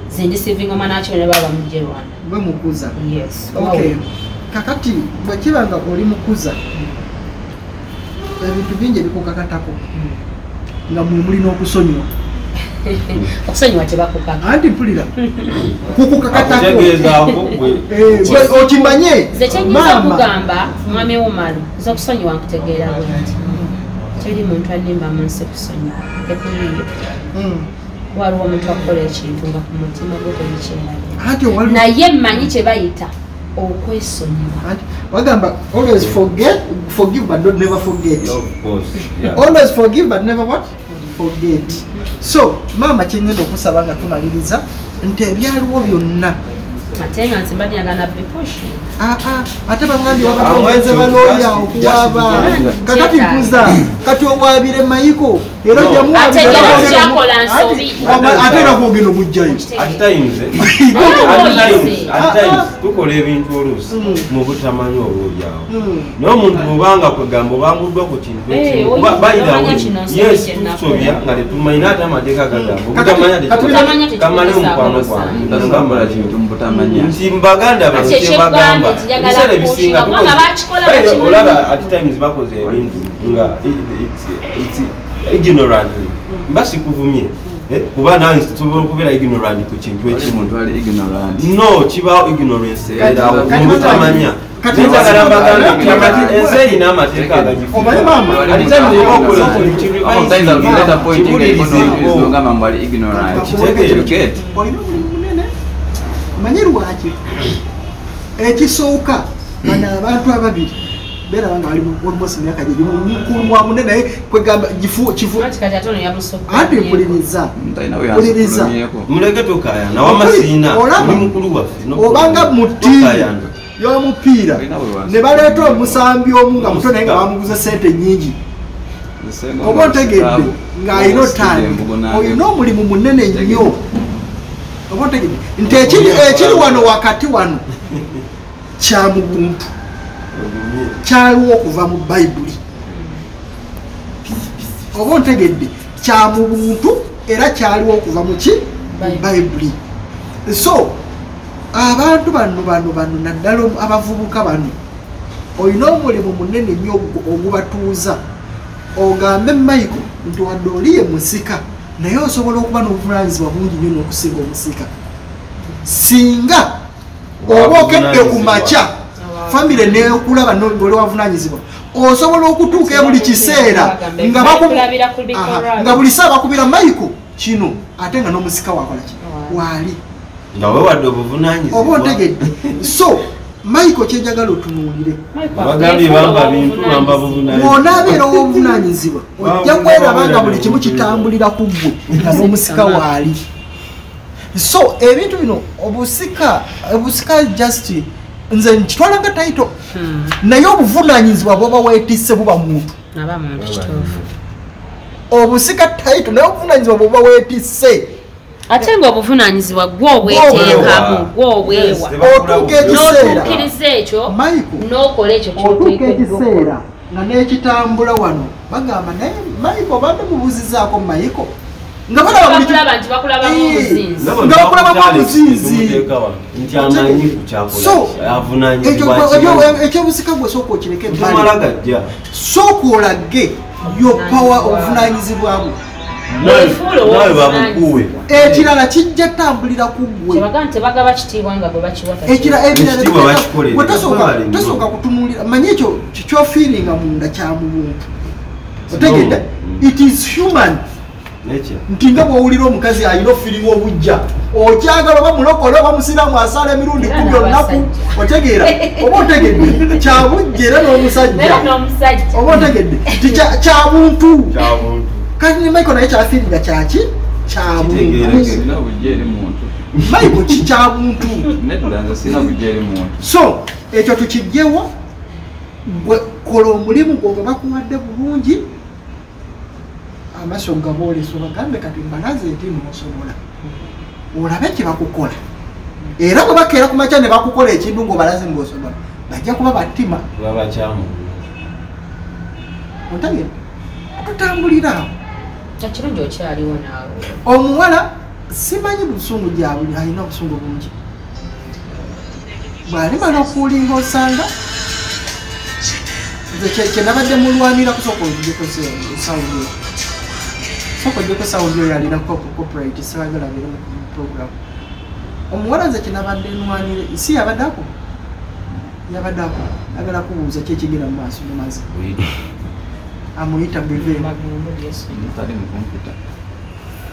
zindi sivinga omwana wakyo ne baba mujje rwanda gwe mukuza. Yes. Okay. Kakati bwe kiba nga oli mukuza ebintu bingi ebikukakatako. Nga mwe mulina [laughs] okusonyiwa okusonyiwa tebakukaga anti mpulira kukukakatako. Akutegeezaako gwe [laughs] Eh, nze kyenyinza okugamba mwami wumalu nze okusonyiwa nkutegeera bwe nti teri muntu alimba mu nsi kusonyiwa ekuliyo Mm. waliwo omuntu akukola ekintu nga ku mutima gwe waliwo naye mmanyi kye bayita okwesonyiwa. Anti wagamba always forget forgive but don't never forget. Of course yeah. always forgive but never what? Forget. So maama kyengenda okusaba nga tumaliriza nti ebyaliwo byonna ate nga mbalyagana bipushi Ah, ah, ate bangambye Ah, babagenze mwekyo, banoonya just- okuwaaba just- kakati mpuza kati owaabire mayiko era No. jamuwaabira Ate nakwogera mu- kyakola Ate- nsobi. wama- ate era at times tukola ebintu oluusi Mm. mu butamanyi obuolyawo Mm. naye omuntu bwobanga kwegamba obanguddwa ku kintu Eh, ekimu oyi- Ba- by the tamanya way, kino nsobi yes tusobya nga tetumanyi naate amateeka kati- Obutamanya kamale tekikubuzaako mukwano musango. tasambula kintu mubutamanya nti mbaganda Ate eky'eggwanga kyebagamba tiyagala ebiseera ebisinga kuwushika, kubanga bakikola By the way, bakimanyi. olaba at times bakoze ebintu nga it- it's- it's ignorant mba sikuvumye. Eh, kuba nawe nsobola okubeera ignorant ku kintu ekimu. no kibaawo ignorance. Mubutamanya ensi erina amateeka agagifuga Omanyi maama? Ati time neba okola ekintu Sometimes I'll get a point in the economy is kibulirizibwo nga mambo ali ignorant. Kitegeere. You get? olina omulimu munene? Manyi lwaki ekisooka. Bano abantu ababiri beeraba nga bali almost emyaka gyegimu mukulu wa munene naye kwegamba kifu. Yamusokka. anti mpuliriza. Mpuliriza. muleke tokayana wamasiina oli mukulu waffe obanga problem. mu ttiimu Tokayana. y'omupiira ne baleeta omusambi omu nga muto naye nga bamuguza sente nyingi oba otegedde ng'alina otaani embugo nange. olina omulimu munene nnyo. Oba otegedde nti ekiri wano wakati wano kya mu buntu kyaliwo okuva mu bayibuli oba ontegedde kya mu buntu era kyaliwo okuva mu ki? Mu bayibuli so abantu bano bano bano naddala abavubuka bano olina omulimu munene nnyo ogu- ogubatuuza. Ogambe mayiko nti wadde oliye musika naye osobola okuba n'obuvunanyizibwa bungi nnyo n'okusinga omusika. Singa oba okedde ku makya famire nekulaba ngoli wavunanyizibwa osobola okutuuka buli kiseera nga buli saa bakubira mayiko kino ate nga n'omusika wakolaki waali. Nga wewadde obuvunanyizibwa. Oba ontegedde so mayiko kyenjagala otunuulire. Bw'onaabeera ow'obuvunanyizibwa ojja kweraba nga buli kimu kitambulira ku ggwe nga n'omusika waali so ebintu bino obusika obusika just nze nkitwala nga taito naye obuvunanyizibwa bwoba weetisse buba muntu. Obusika taito naye obuvunanyizibwa bwoba weetisse. Ate ng'obuvunanyizibwa gw'obweteekamu gw'obwewa n'otuukiriza ekyo n'okola ekyo otuuka kyoteekeddwa ekiseera nga n'ekitambula wano. Bagamba naye mayiko obadde mubuuzizaako mayiko nga balaba buli ki- bakulaba nti bakulabamu Eh. ekyo- ekyobusika gwe sooka okireke sooka olage yopawa obuvunanyizibwa bwe Nawe- Weefuule nawe ow'obuvunanyizibwa. babukuwe ekirala kijja tambulira ku ggwe. Kyebaga nti tebagaba kitiibwa nga bwe bakiwa ekira ebirala Ekitiibwa bakikolera, Gwe tosooka- bali nnyo. tosooka kutunuulira manyi ekyo kyofiiringa munda kya mu buntu otegedde? Mm. it is human nti nga bwowulira omukazi alina ofirimu obujja okyagala oba mulokole oba musiraamu asala emirundi Era kumi olunaku otegeera oba otegedde? [laughs] Kyabujja era n'omusajja. Oba otegedde? Ti kya- kya buntu kyabuntu. Kati ne michael naye kyafiiringa kyaki? Kya Kitegeereke. buntu Sina bujja eri muntu. Michael ki kya buntu so ekyo tukigyewo? Gwe kola omulimu gwo nga bakuwadde bulungi amaaso gaboolesa obagambe kati mbalaze enti musobola olabe kye bakukola. Era bwe bakeera ku makya ne bakukola ekintu ngaobalaze ngaosobola bajja kuba kyamu ontabye tutambulira awo. Kyakirungi okyaliwo naawe? Omuwala simanyi busungu gyabuli alina obusungu bungi. Bwalimala okuwulinga osanga nze kye- kyenabadde mulwanira kusooka ogjeko sawundi sooka ogjeko sawundi oyo alinako copyright sibagala bere mu program. Omuwala nze kyenabadde nwanire si yabadde ako? Yabadde ako. Agala kubuuza ki ekigenda mu maaso mumazi amuyita beve tali mu kompyuta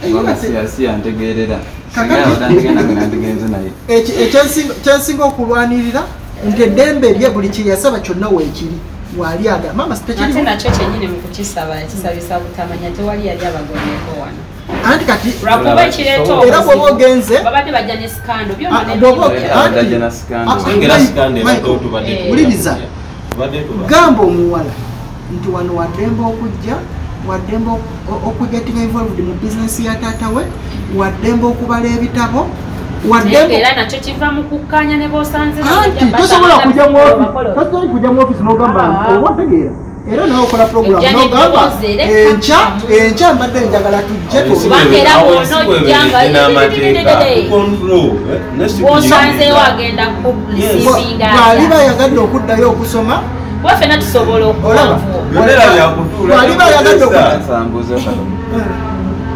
Eh, kubanga ate- siyasi yantegeerera Kakati- singa yabadde antegenda nga nantegenze naye. Eki- ekyensinga- kyensinga okulwanirira nti eddembe lye buli kyeyasaba kyonna weekiri wali aga mama ate tekiri nakyo kyenyini mu kukisaba yakisabisa butamanya tewali yali abagonyeko wano anti kati lwakuba ekireeta era bwoba obuzibu ogenze babadde bajja ne sikando Ah, bw'oba- byonna anti- Ajja na scandal. Ah, Sengera Mike, sikande Mike, nako tubadde eh, tuba. wuliriza. Tubadde tuba. gamba omuwala nti wano waddembe okujja waddembe ok- okugetinga involved mu bizinesi ya taata we waddembe okubala ebitabo tosobola kujja mu office n'ogamba nti oba otegeera era nawe okola program Ejja n'ogamba enkya enkya mbadde njagala tujje tu- Kubanga era Awo bw'ono ensigo ojja nga ebiri n'amateeka. dididididididi. control, eh, next bwosanzeewo week. agenda Bwa- kulisiibinga bw'aliba yagadde okuddayo okusoma kuba ffenna tusobola olaba. okubanvu Byonna byakutuula.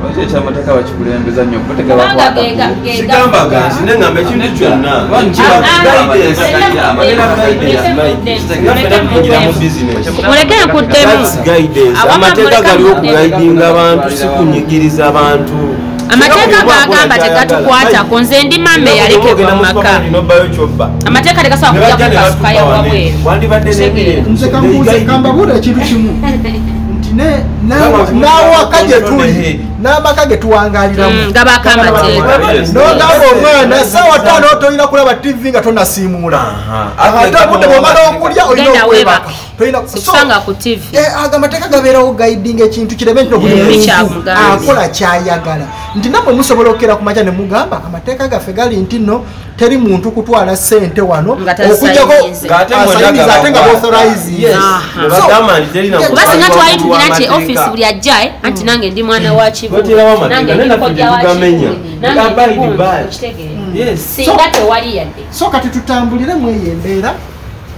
Lwaki ekyamateeka bakikulembeza nnyo bo kubanga tegabakwata gega ku- gega Sigambaga nzine ngamba ekintu kyonna. Kiba guidance, amalera guidance, like, nga ffenna tuyingira mu business. muleke nkuddemu That's guidance. Awama amateeka muleka gali mudde. okugaidinga abantu si kunyigiriza bantu amateeka gagamba tegatukwatako nze ndi mama eyalekebwa mu maka. Nobayo kyobba amateeka tegasobola kujja kukasukaya wabweru n'awaka gye tuli n'amaka ge tuwangaliramu n'ogamba omwana sawa taano tolina kulaba tv nga tonasiimuula ate obudde bwomala okulya olina okwebaka kusanga ku tv eh, aga amateeka gabeerawo guiding ekintu kireme Eh, akola kyayagala. Nti nammwe musobola okukera ku makya ne mugamba amateeka gaffe gali nti nno teri muntu kutwala ssente wano tasayinize. asayiniza ate nga kuba singa twali tugira nti offisi buli ajja eh, anti nange ndi mwana wa kivu Twaterawo amateeka, nange naye ndi naffe kojja wa tetugamenya. kivu nange Abide ndi buntu, by. okitegeera Yes. singa tewali yadde. so kati tutambulire mu eyo embeera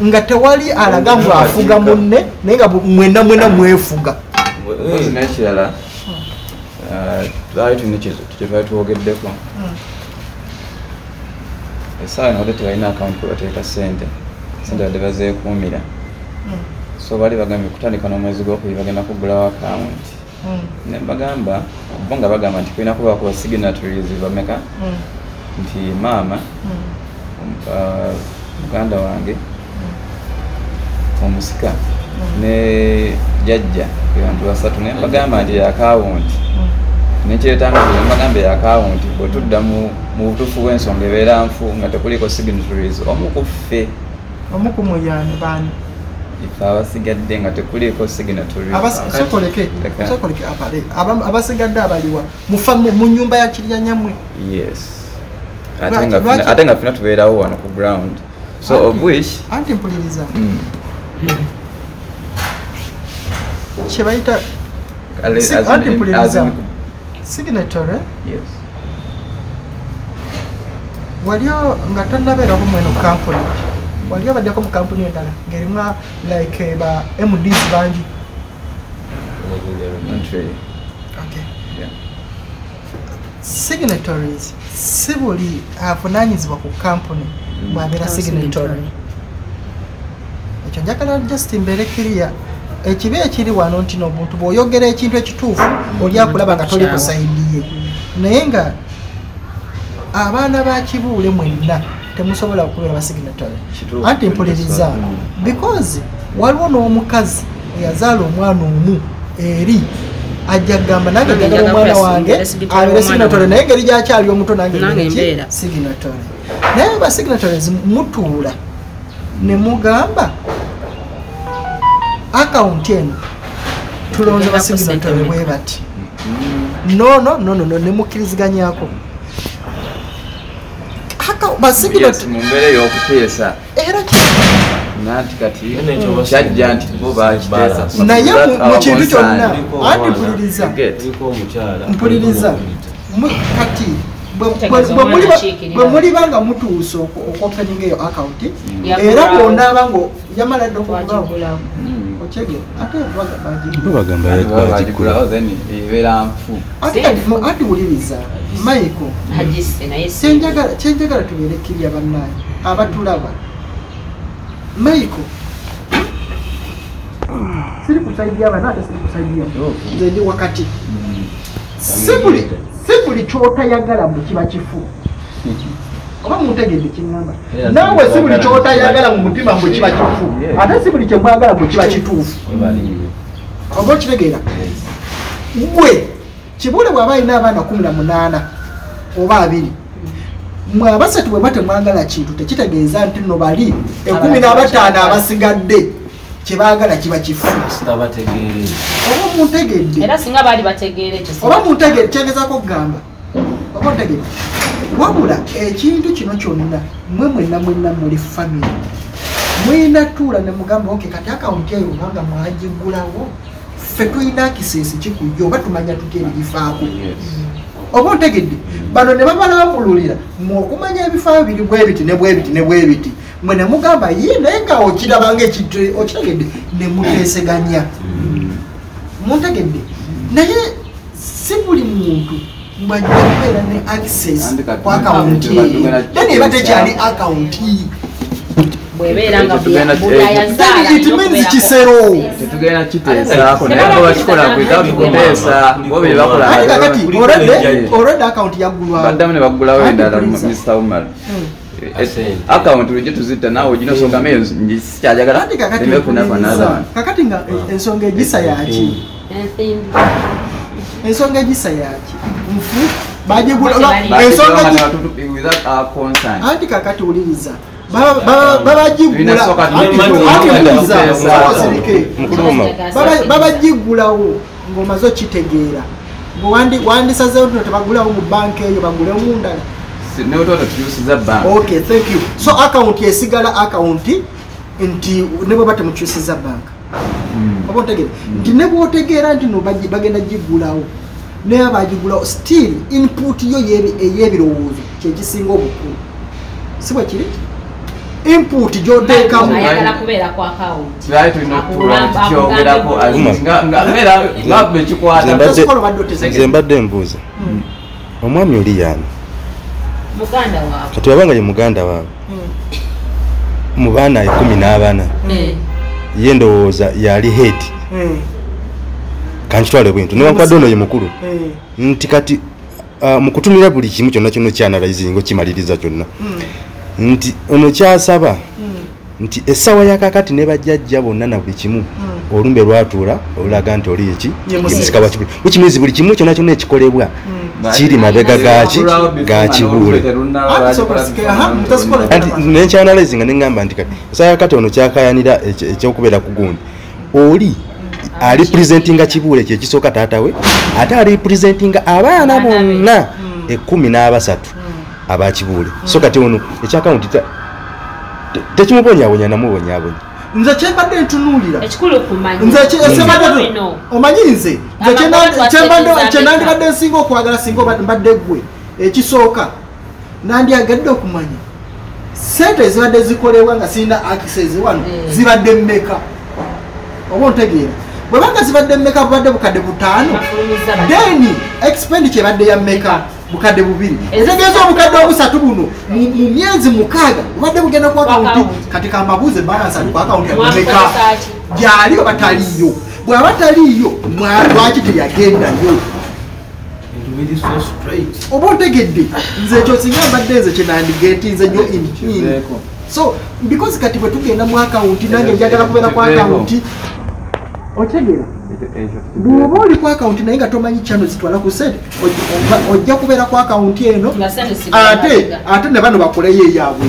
nga tewali alaga ngu afuga munne naye nga mwenna mwenna mwefuga. N'ekirala twali tulina kye kye twali twogeddeko essaawa eno wadde tebalina akawunti kwe bateeka ssente sente badde bazeekuumira so baali bagambye kutandika n'omwezi gwokubiri bagenda kugulawo akawunti ne mbagamba bo nga bagamba nti kulina kubaako signatories bameka nti maama om- ah, muganda wange omusika. Ne jajja abantu basatu naye mbagamba nti yakawunti nekiretanga mbagamba yakawunti bwetudda mu mu butuufu bw'ensonga ebeera nfu nga tekuliko signatories omu ku ffe. Omukumuyani baani ife abasigadde nga Aba- abasigadde abaliwa mu nyumba ya kirya nyammwe yes. Lwaki- ate nga fina tubeerawo wano ku ground. So of which anti mpuliriza. Mm, kyebayita ale- Si- as in- anti mpuliriza. as in- signatory yes. Walio nga tannabeerako mweno kampuni wali obaddeko mu kampuni endala ng'erimu like ba mds bangi signatories. Si buli avunanyizibwa ku kampuni bwabeera signatory ekyo njagala just mbeere kiriya ekibi ekiri wano nti nobuntu bw'oyogera ekintu ekituufu oli akulaba nga toli kusaidiye naye nga abaana ba kibuule mwenna temusobola kubeera basignatory Kituufu. anti mpuliriza because waliwo n'omukazi eyazaala omwana omu eri ajja kugamba nange njagala njagala omwana wange abeere signatory wange. naye engeri gyakyali omuto nange ki? mbeera. signatory naye ba signatories mutuula ne mugamba akawunti eno tulonze ba Tugendako signatory ssente bwe bati. Nono nonono ne mukkiriziganyako Aka- ba yes signatory mu mbeera ey'okuteesa era nanti kati kyajja nti bo bakiteesa naye mu- kintu kyonna anti mpuliriza mpuliriza kati bwe- muliba- nga mutuuse okwopeninga eyo akawunti era bwondaaba nga yamala dde okugawo bagamba Ate kati mu- ati wuliriza maiko hagisse naye si kyenjagala tubeere kirya bannaye abatulaba. Maiko siri kusaidia bana ate siri kusaidia nze ndi wakati. Si buli si buli kyotayagala mu kiba kifu [laughs] oba muntegedde kiŋŋamba Era naawe si buli kyotayagala mu mutima mbu kiba Yeah. ate si buli kyemwagala mbu kiba kituufu. Oba okitegeera gwe kibule bw'aba alina abaana kumi na munaana oba abiri mwe abasatu bwe batemwagala kintu tekitegeeza nti no bali ekumi n'abataano abasigadde. Kyebaagala kiba kifu. Oba muntegedde? Oba muntegedde kyengezaako okugamba. Oba ontegedde wabula ekintu kino kyonna mwe mwenna mwenna muli famire mwina tuula ne mugamba oke kati akawunti eyo obanga mwagigulawo ffe tulina kisesi kikujja oba tumanya tutya ebigifaako oba ontegedde bano ne babalambululira mwe okumanya ebifaayo biri bwe biti ne bwe biti ne bwe biti. Mwe ne mugamba ye naye nga okirabanga okitegedde ne muteeseganya. Muntegedde? Naye si buli muntu bwajja kubeera ne access ku akawunti then eba tekyali akawunti nga kisero. Tetugenda kiteesaako naye bwe bakikola kuteesa bo bye bakola ate kakati kuli already kuli already akawunti yaggulwawo baddamu ne baggulawo endala mr umar akawunti bulijjo tuzitta naawe ogina osongamu eyo sikyajagala ati kakati nga ensonga egisa yaki ensonga egisa yaki nfu bagigula Bati ensonga gi- without our consent. Anti kakati wuliriza Baba- baba- babagigula Tulina soka anti tulimu- anti tulimu- wuliriza tulimu- awasirike Mukuluma. Baba- babagiggulawo ng'omaze okitegeera wandisazeewo tino tebagulawo mu banka eyo bagulemu ndala. Okay thank you. So akawunti esigala akawunti nti ne bwe batemukyusiza banka oba otegeera nti ne bwotegeera nti no bagenda giggulawo naye bagigulawo still input yo y'ebi- ey'ebirowoozo kyekisinga obukulu si bwe kiri? Input gyoteekamu nze mbadde mbuuza omwami oli yaani? Kati wabanga ye muganda waabwe mu baana ekumi n'abana Eh, ye ndowooza yali heedi Eh, kankitwale bwintu. Newankwadde ono ye mukulu. Eh, nti kati ah, mu kutunira buli kimu kyonna kyonna kyanalayizinga okimaliriza kyonna. Nti ono kyasaba nti essaawa yakakati ne bajjajja bonna na buli kimu olumbe lwatuula olulaga nti oli eki? Musika. musika wa kibuli wikimizi buli kimu kyonna kyonna ekikolebwa kiri mabega gaki ga kibuule anti nenkyanalizinga neŋŋamba nti kati essaawa yakati ono kyakayanira ekyo- ekyokubeera ku gundi. Oli alipresentinga kibuule kyekisooka taata we ate alipresentinga abaana bonna ekumi n'abasatu abakibuule so kati ono ekyakawunti tekimubonyabonya namubonyabonya nze kyembadde ntunuulira. Omanyi nze? Kyenandibadde nsinga okwagala singa mbadde gwe ekisooka. Nandyagadde okumanya. Sente ezibadde zikolebwa nga sirina access wano Mm. zibadde mmeka? Oba ontegeera bwebanga zibadde mmeka bubadde bukadde butaano then expenditure ebadde ya mmeka bukadde bubiri. Etegeeza obukadde obusatu buno mu myezi mukaaga bubadde bugenda ku akawunti kati kambabuuze balance ali ku akawunti ya mmeka. Mwakozesa ki? gyali oba taliiyo? Bw'aba taliiyo lwaki teyagendayo oba ontegedde nze ekyo singa mbadde nze kyenandigetinze nnyo in- in. Kizeeko. so because kati bwe tugenda mu akawunti nange njagala kubeera ku akawunti otegeera bw'oba oli ku akawunti naye nga tomanyi kyano zitwala ku sente ojja kubeera ku akawunti eno ate ate ne bano bakoleyo eyaabwe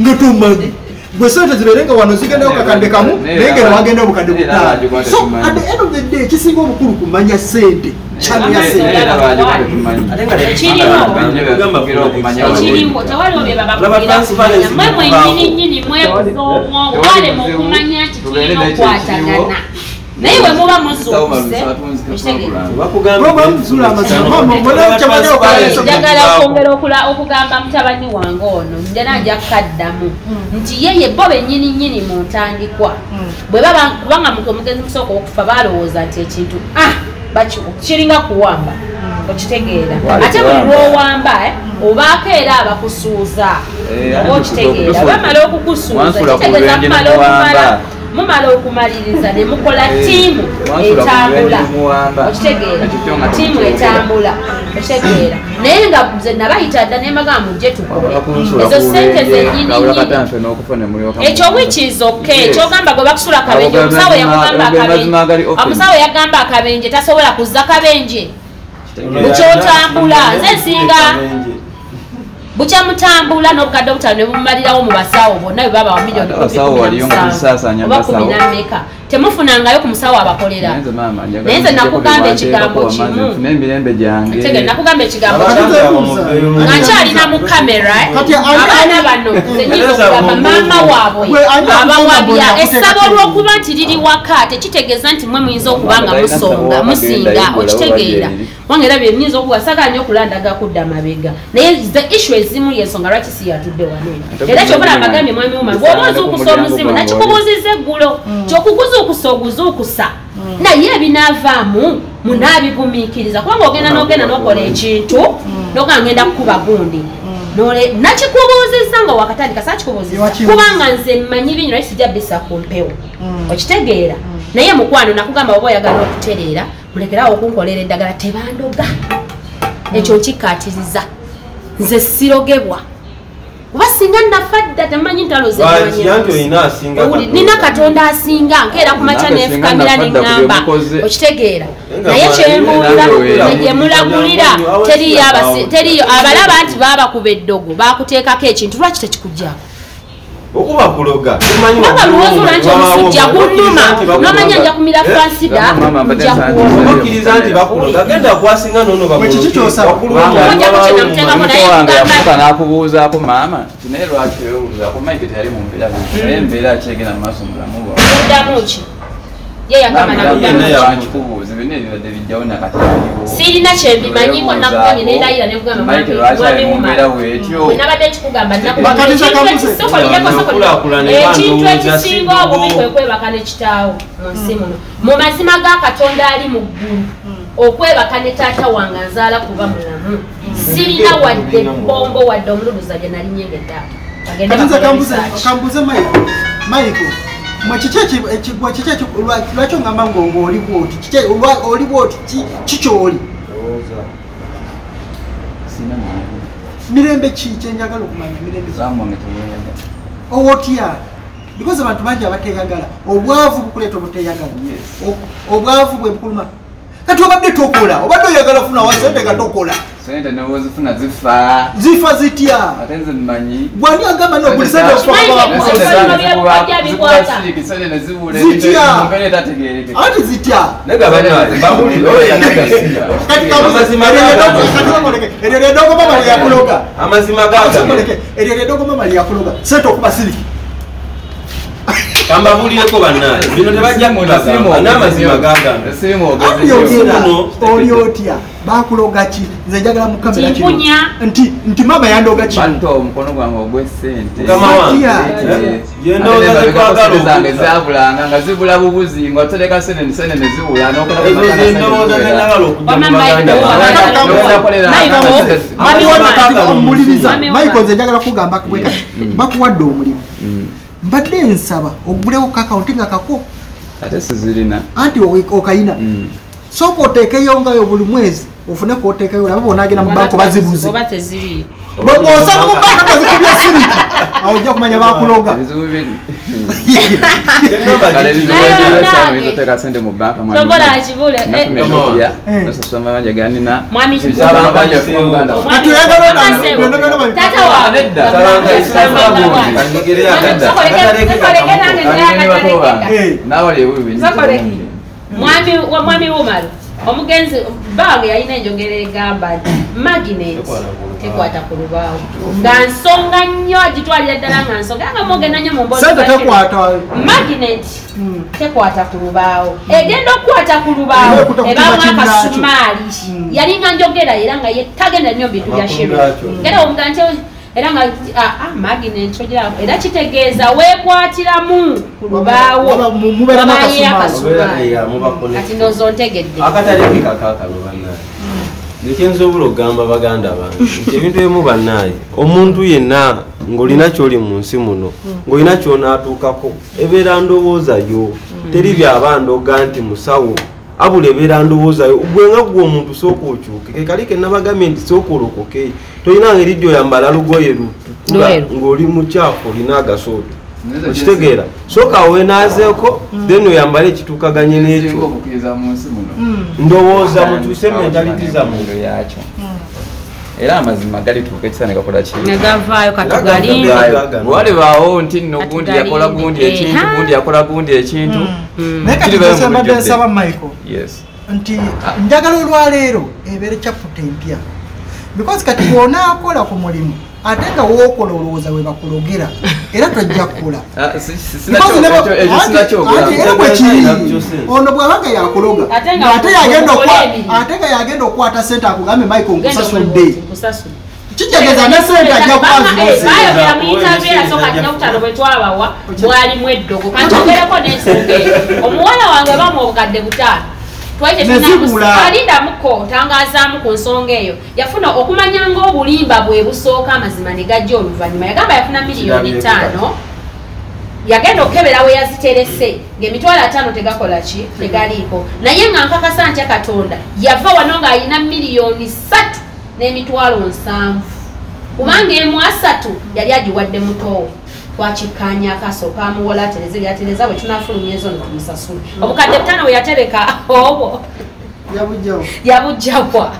nga tomanyi. Gwe sente zibeere nga wano zigendayo kakadde kamu naye nga wagenda obukadde butaano so at the end of the day kisinga obukulu kumanya sente ekirimu tewaliwo bye babakubira kumanya mwe mwennyininyini mwewale mu kumanya nti tulina okukwatagana naye bwe muba muzuukuse Oba muzula amazima, mama, mwana kyamani okola ensonga. njagala okwongera okula- okugamba mutabani wange ono nja kukaddamu. Nti ye ye bo bennyininyini mu ntandikwa bwe baba kubanga mu- omugenzi musooka okufa balowooza nti ekintu ah kiringa kuwamba okitegeera. Ate buli lwowamba eh, obaako era abakusuuza. Eh, oba okitegeera bamala okukusuuza kitegeeza muwamba. okumala mumala okumaliriza ne mukola Eh, ku etambula. Okitegeera tukitegera. etambula. Okitegeera naye nga nze nabayita dda nembaga mujje tukole ezo sente zennyininyini ekyo wikiza oke kyogamba gwe bakusula akabenje Abo omusawo mazima- akabenje. Omusawo yagamba akabenje. Tasobola kuzza kabenje. Bukyotambula nze nsinga bukyamutambula n'obukadde obutaano ne bumumalirawo mu basawo bonna bwe baba wa miliyoni oba kumi basawo. Temufunangayo ku musawo abakolera. Naye nze nakugamba ekigambo wanteekako kimu. amazzi, nfune emirembe gyange. Nakugamba ekigambo nga nkyalina mu kamera abaana bano nze nyinza okugamba maama waabwe abawabya essabo olw'okuba nti liri waka tekitegeeza nti mwe muyinza okuba nga musonga musinga okitegeera. wange era bye nyinza okuba sagala nnyo okulandaga kudda mabega. Naye the issue ezimu yensonga lwaki si yatudde wanene Ate era kyobala mulyango bagambye mwami wuma ku ozuukusa omuzimu gwange nakikubuuziza eggulo kyokuguzuukusa oguzuukusa naye ebinaavaamu munaabigumiikiriza kubanga ogenda n'ogenda n'okola ekintu noga ngenda kukuba gundi. Nole- nakikubuuzizza nga wakatandika saakikubuuzizza Wakibuuza. kubanga nze mmanyi binyo naye sijja bisa ku mpewo. Okitegeera. Naye mukwano nakugamba oba oyagala okutereera mulekerawo okunkolera eddagala tebandoga ekyo nkikkaatiriza nze sirogebwa oba singa nafa dda temanyi ntalo Owuli, Katonda? asinga nkeera ku makya nefukamira neŋŋamba okitegeera. Naye kyembuuza nange weera. negye mulagulira Awo teriyo abalaba nti baabakuba eddogo bakuteekako ekintu lwaki tekikujjako okuba kuloga kubanga lwozula nti omusujja gunnuma nomanya nja kumira fansida Gamba mama, mbadde nja nsanze kuwoma nze. okkiriza nti bakuloga. Genda kwasinga nono Bwe kiki ky'osaba? Ojja kukyeka muteekako omuntu naye wange tugamba- yafuuka n'akubuuzaako maama ti naye lwaki weebuuzaako maike teyali mu mbeera bino naye embeera ki egenda mu maaso mu bulamu bwawe kuddamu ki ye wakikubuuza byonna ebibadde bijjawo nakataliwo sirina kyembimanyiko nakugambye nerayira nekugamba maike lwaki ali mu mbeera bwetyo nabadde nkikugamba ekintu ekisinga si obubi kwe kwebaka ne kitaawo mu nsi muno mu mazima ga katonda ali mu ggulu okwebaka ne taata wange nzaala kuba mulamu. Sirina wadde bombo wadde omululuza gye nali nyengedda kambuze maiko mwe kiki lwa- lwaki ongamba nga nga oli bwoti bwoti ki- kikyoli mirembe ki kyenjagala okumanya mirembe? Owotya because abantu bangi abateyagala obwavu bukuleeta obuteyagala obwavu bwe bukuluma kati obadde tokola obadde oyagala funa wasente nga tokola? Sente newozifuna zifa. Zifa zitya? Ate nze mmanyi bwani agamba noguli sente Sente okufa Zitya. anti zitya? Eryo lyedogo- eryo mama lyeyakuloga eryo lyedogo mama lyeyakuloga sente okuba siriki kambabulireko banaye bino tebajja kutagamba n'amazima gagamba. Anti yogera? Muno, oli otya? Bakuloga ki? Nze njagala mu kamera kino. Nti nti mama yandoga kino banto omukono gwange ogw'essente Mukama wange, Zitya. eh, nga zibula bubuzi nga otereka senene Mike, omuliriza michael nze njagala kugamba bwe kati bakuwadde omulimu mbadde nsaba ogulewo kakawunti nga kako. Ate sizirina. Anti okayina Mm. Sooka oteekeyo ngayo buli mwezi ofune kwoteekayo laba bonagenda mu banka bazibuze oba teziri osanga mu banka bazikubya siriti awo ojja kumanya bakuloga ebizibu Mwami wa- mwami wumalu omugenzi bange yalina enjogera egamba nti magnet tekwata ku lubaawo. nga nsonga nnyo agitwalira ddala nga nsonga. Nga mogenda nnyo mu mboozi sente za kino. tekwata. Ku lubaawo. Egenda okukwata ku lubaawo kinnaakyo. akasumaali yalinga njogera era nga ye tagenda nnyo mu bintu bya Makumbakyo. era omuga nti era nga magnet ogira era kitegeeza weekwatiramu ku lubaawo. Waba mu- mubeera Wabaayo n'akasumaali. Obeera, akasumaali. Yeah, muba connect. kati ndowooza ontegedde. Akataleke kakakano bannaye nekyensobola okugamba baganda bange nti ebintu ebimu bannaye omuntu yenna ng'olina kyoli mu nsi muno ng'olina kyonaatuukako ebeera ndowooza yo. Teri byaba ndoga nti musawo abula ebeera ndowooza yo gwe omuntu sooka okyuke kekali kenabagambye nti sooka olokoke tolina ngeri gy'oyambala lugoye lutukula ng'oli mukyafu olina agasooto okitegeera soka wenazeeko then oyambale ekituukaganye n'ekyo ndowooza mutuuse mentaliti zammwe yakyo era amazima galituuka ekisa ne gakola ki negavaayo katugali walibaawo nti nno gundi yakola gundi ekintu gundi yakola gundi ekintu. Naye kati Kiri bayo mu kyembadde bujjudde. nsaba michael yes. nti njagala olwaleero ebeere chapute empya. Because kati bwonaakola ku mulimu ate nga wookola olowooza we bakulogera era tojja kukula. [laughs] Ah, era ono bw'abanga yakuloga Ate nga yagenda ate nga okukwata sente akugambe michael nkusasudde. nkusasudde kitegeeza ne sente ajja kwaziroze bayogera mu intaviera soka tinakutano bwe twabawa mwalimu eddogo kantogereko n'ensonga eyo. Omuwala wange bamu obukadde butaano. Nezibula. Alindamuko otangazaamu ku nsonga eyo. Yafuna okumanya ngaobulimba bwe busooka amazima ne gajja oluvannyuma. Yagamba yafuna miliyoni ttaano. Yagenda okukebera we yaziterese. Ng'emitwalo ataano tegakola ki? Tegaliiko. Naye nga nkakasa ntya katonda yava wano ng'alina miliyoni ssatu n'emitwalo nsanvu. Kubanga emu asatu yali agiwadde mutowo twakikkaanya akaso? Kamuwola atereze byatereza bwe tunafulumya ezo netumusasula obukadde butaano bwe yatereka [laughs] obwo yabujjawo yabujjawa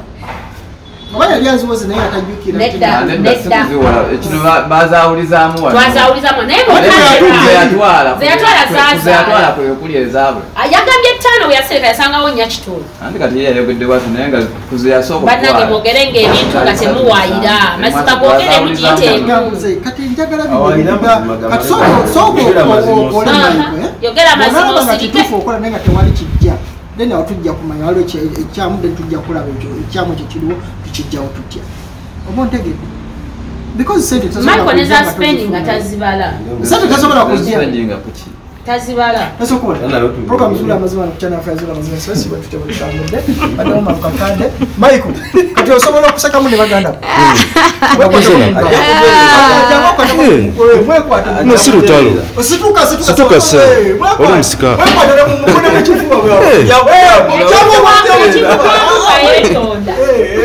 oba yali aziwoze naye atajjukira Nedda. Ate Nedda. dda sikuziwola ekino ba- bazawulizaamu wano twazawulizamu naye Ate yatudde. mutayatwala zeyatwala zeyatwala zeyatwala zazaala kwe kuli ezaabwe yagambye ettaano bwe yasereka yasangawo nnya kitundu anti kati ye yayogedde bwatu naye nga kuze yasooka bannange mwogere ng'ebintu nga temuwaayira mazima bwogere mugiyiteemu Ngambuze, kati njagala sooka Yogera eh? Nga osirike. okola naye nga tewali kijja then awo tujja kumanya waliwo ekyamu then tujja kulaba ekyo ekyamu ekyo kiriwo tukijjawo tutya oba ontegedde because sente tasobola tazibala sente tasobola kujja Spending kuki tazibala tasokola Nayo tu- program zula amazima nokuchana afa zula amazima sisi bwe tutyo bwe tutambudde baddamu makakande michael kati osobola okusakamu ne baganda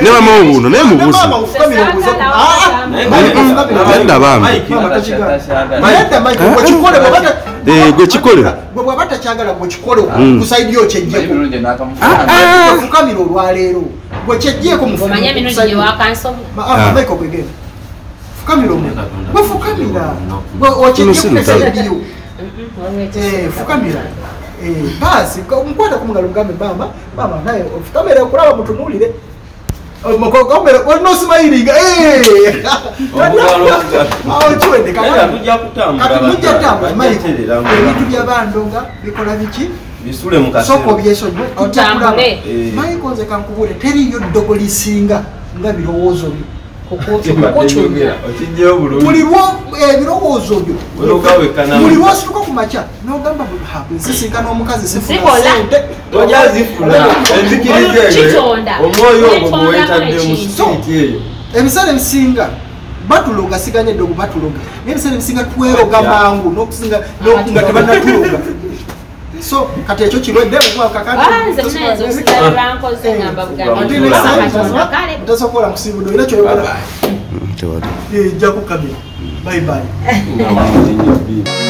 ne mama obuuno naye mubuzi Mama, ufukamire okuza- Ah, ah, Naye Mike, nga- ufukamire. Nedda bambi. Gwe kikole, bwe bata- Eh, gwe kikole. Gwe bw'aba takyagala gwe kikole Mm. ku saidi yo kyejjeko ebirungi nakamufaana fukamira olwaleero gwe kyejjeeko mu omanye emirundi gye wakansoma Ah. maiko gwegenda fukamira omu gwe fukamira Kino si lutalo. okyejjekoesaidiyo fukamira Eh, baasi mukwata kumugalo mugambe mama mama naye fukamira okulaba mutunuulire kamera olinosimairinga awo kiwedde kati tujja kutambula ebintu byabandonga bikola biki soko kasero byesonyiwe Otambule. Eh. maiko nze kankubule teriyo ddogo lisinga nga birowoozo byo Lwo ebirowoozo byo Bwe logawekana. buli lwosituka ku makya nogamba nsisinkana omukazi ebiseera ebisinga batuloga siganye ddogo batuloga naye ebiseera ebisinga tweroga mangu n'okusinga no- nga tebanatuloga so kati ekyo bugambakale tasokola nkusibudo era kyoyogera bayibayi nga wanzinya bbiri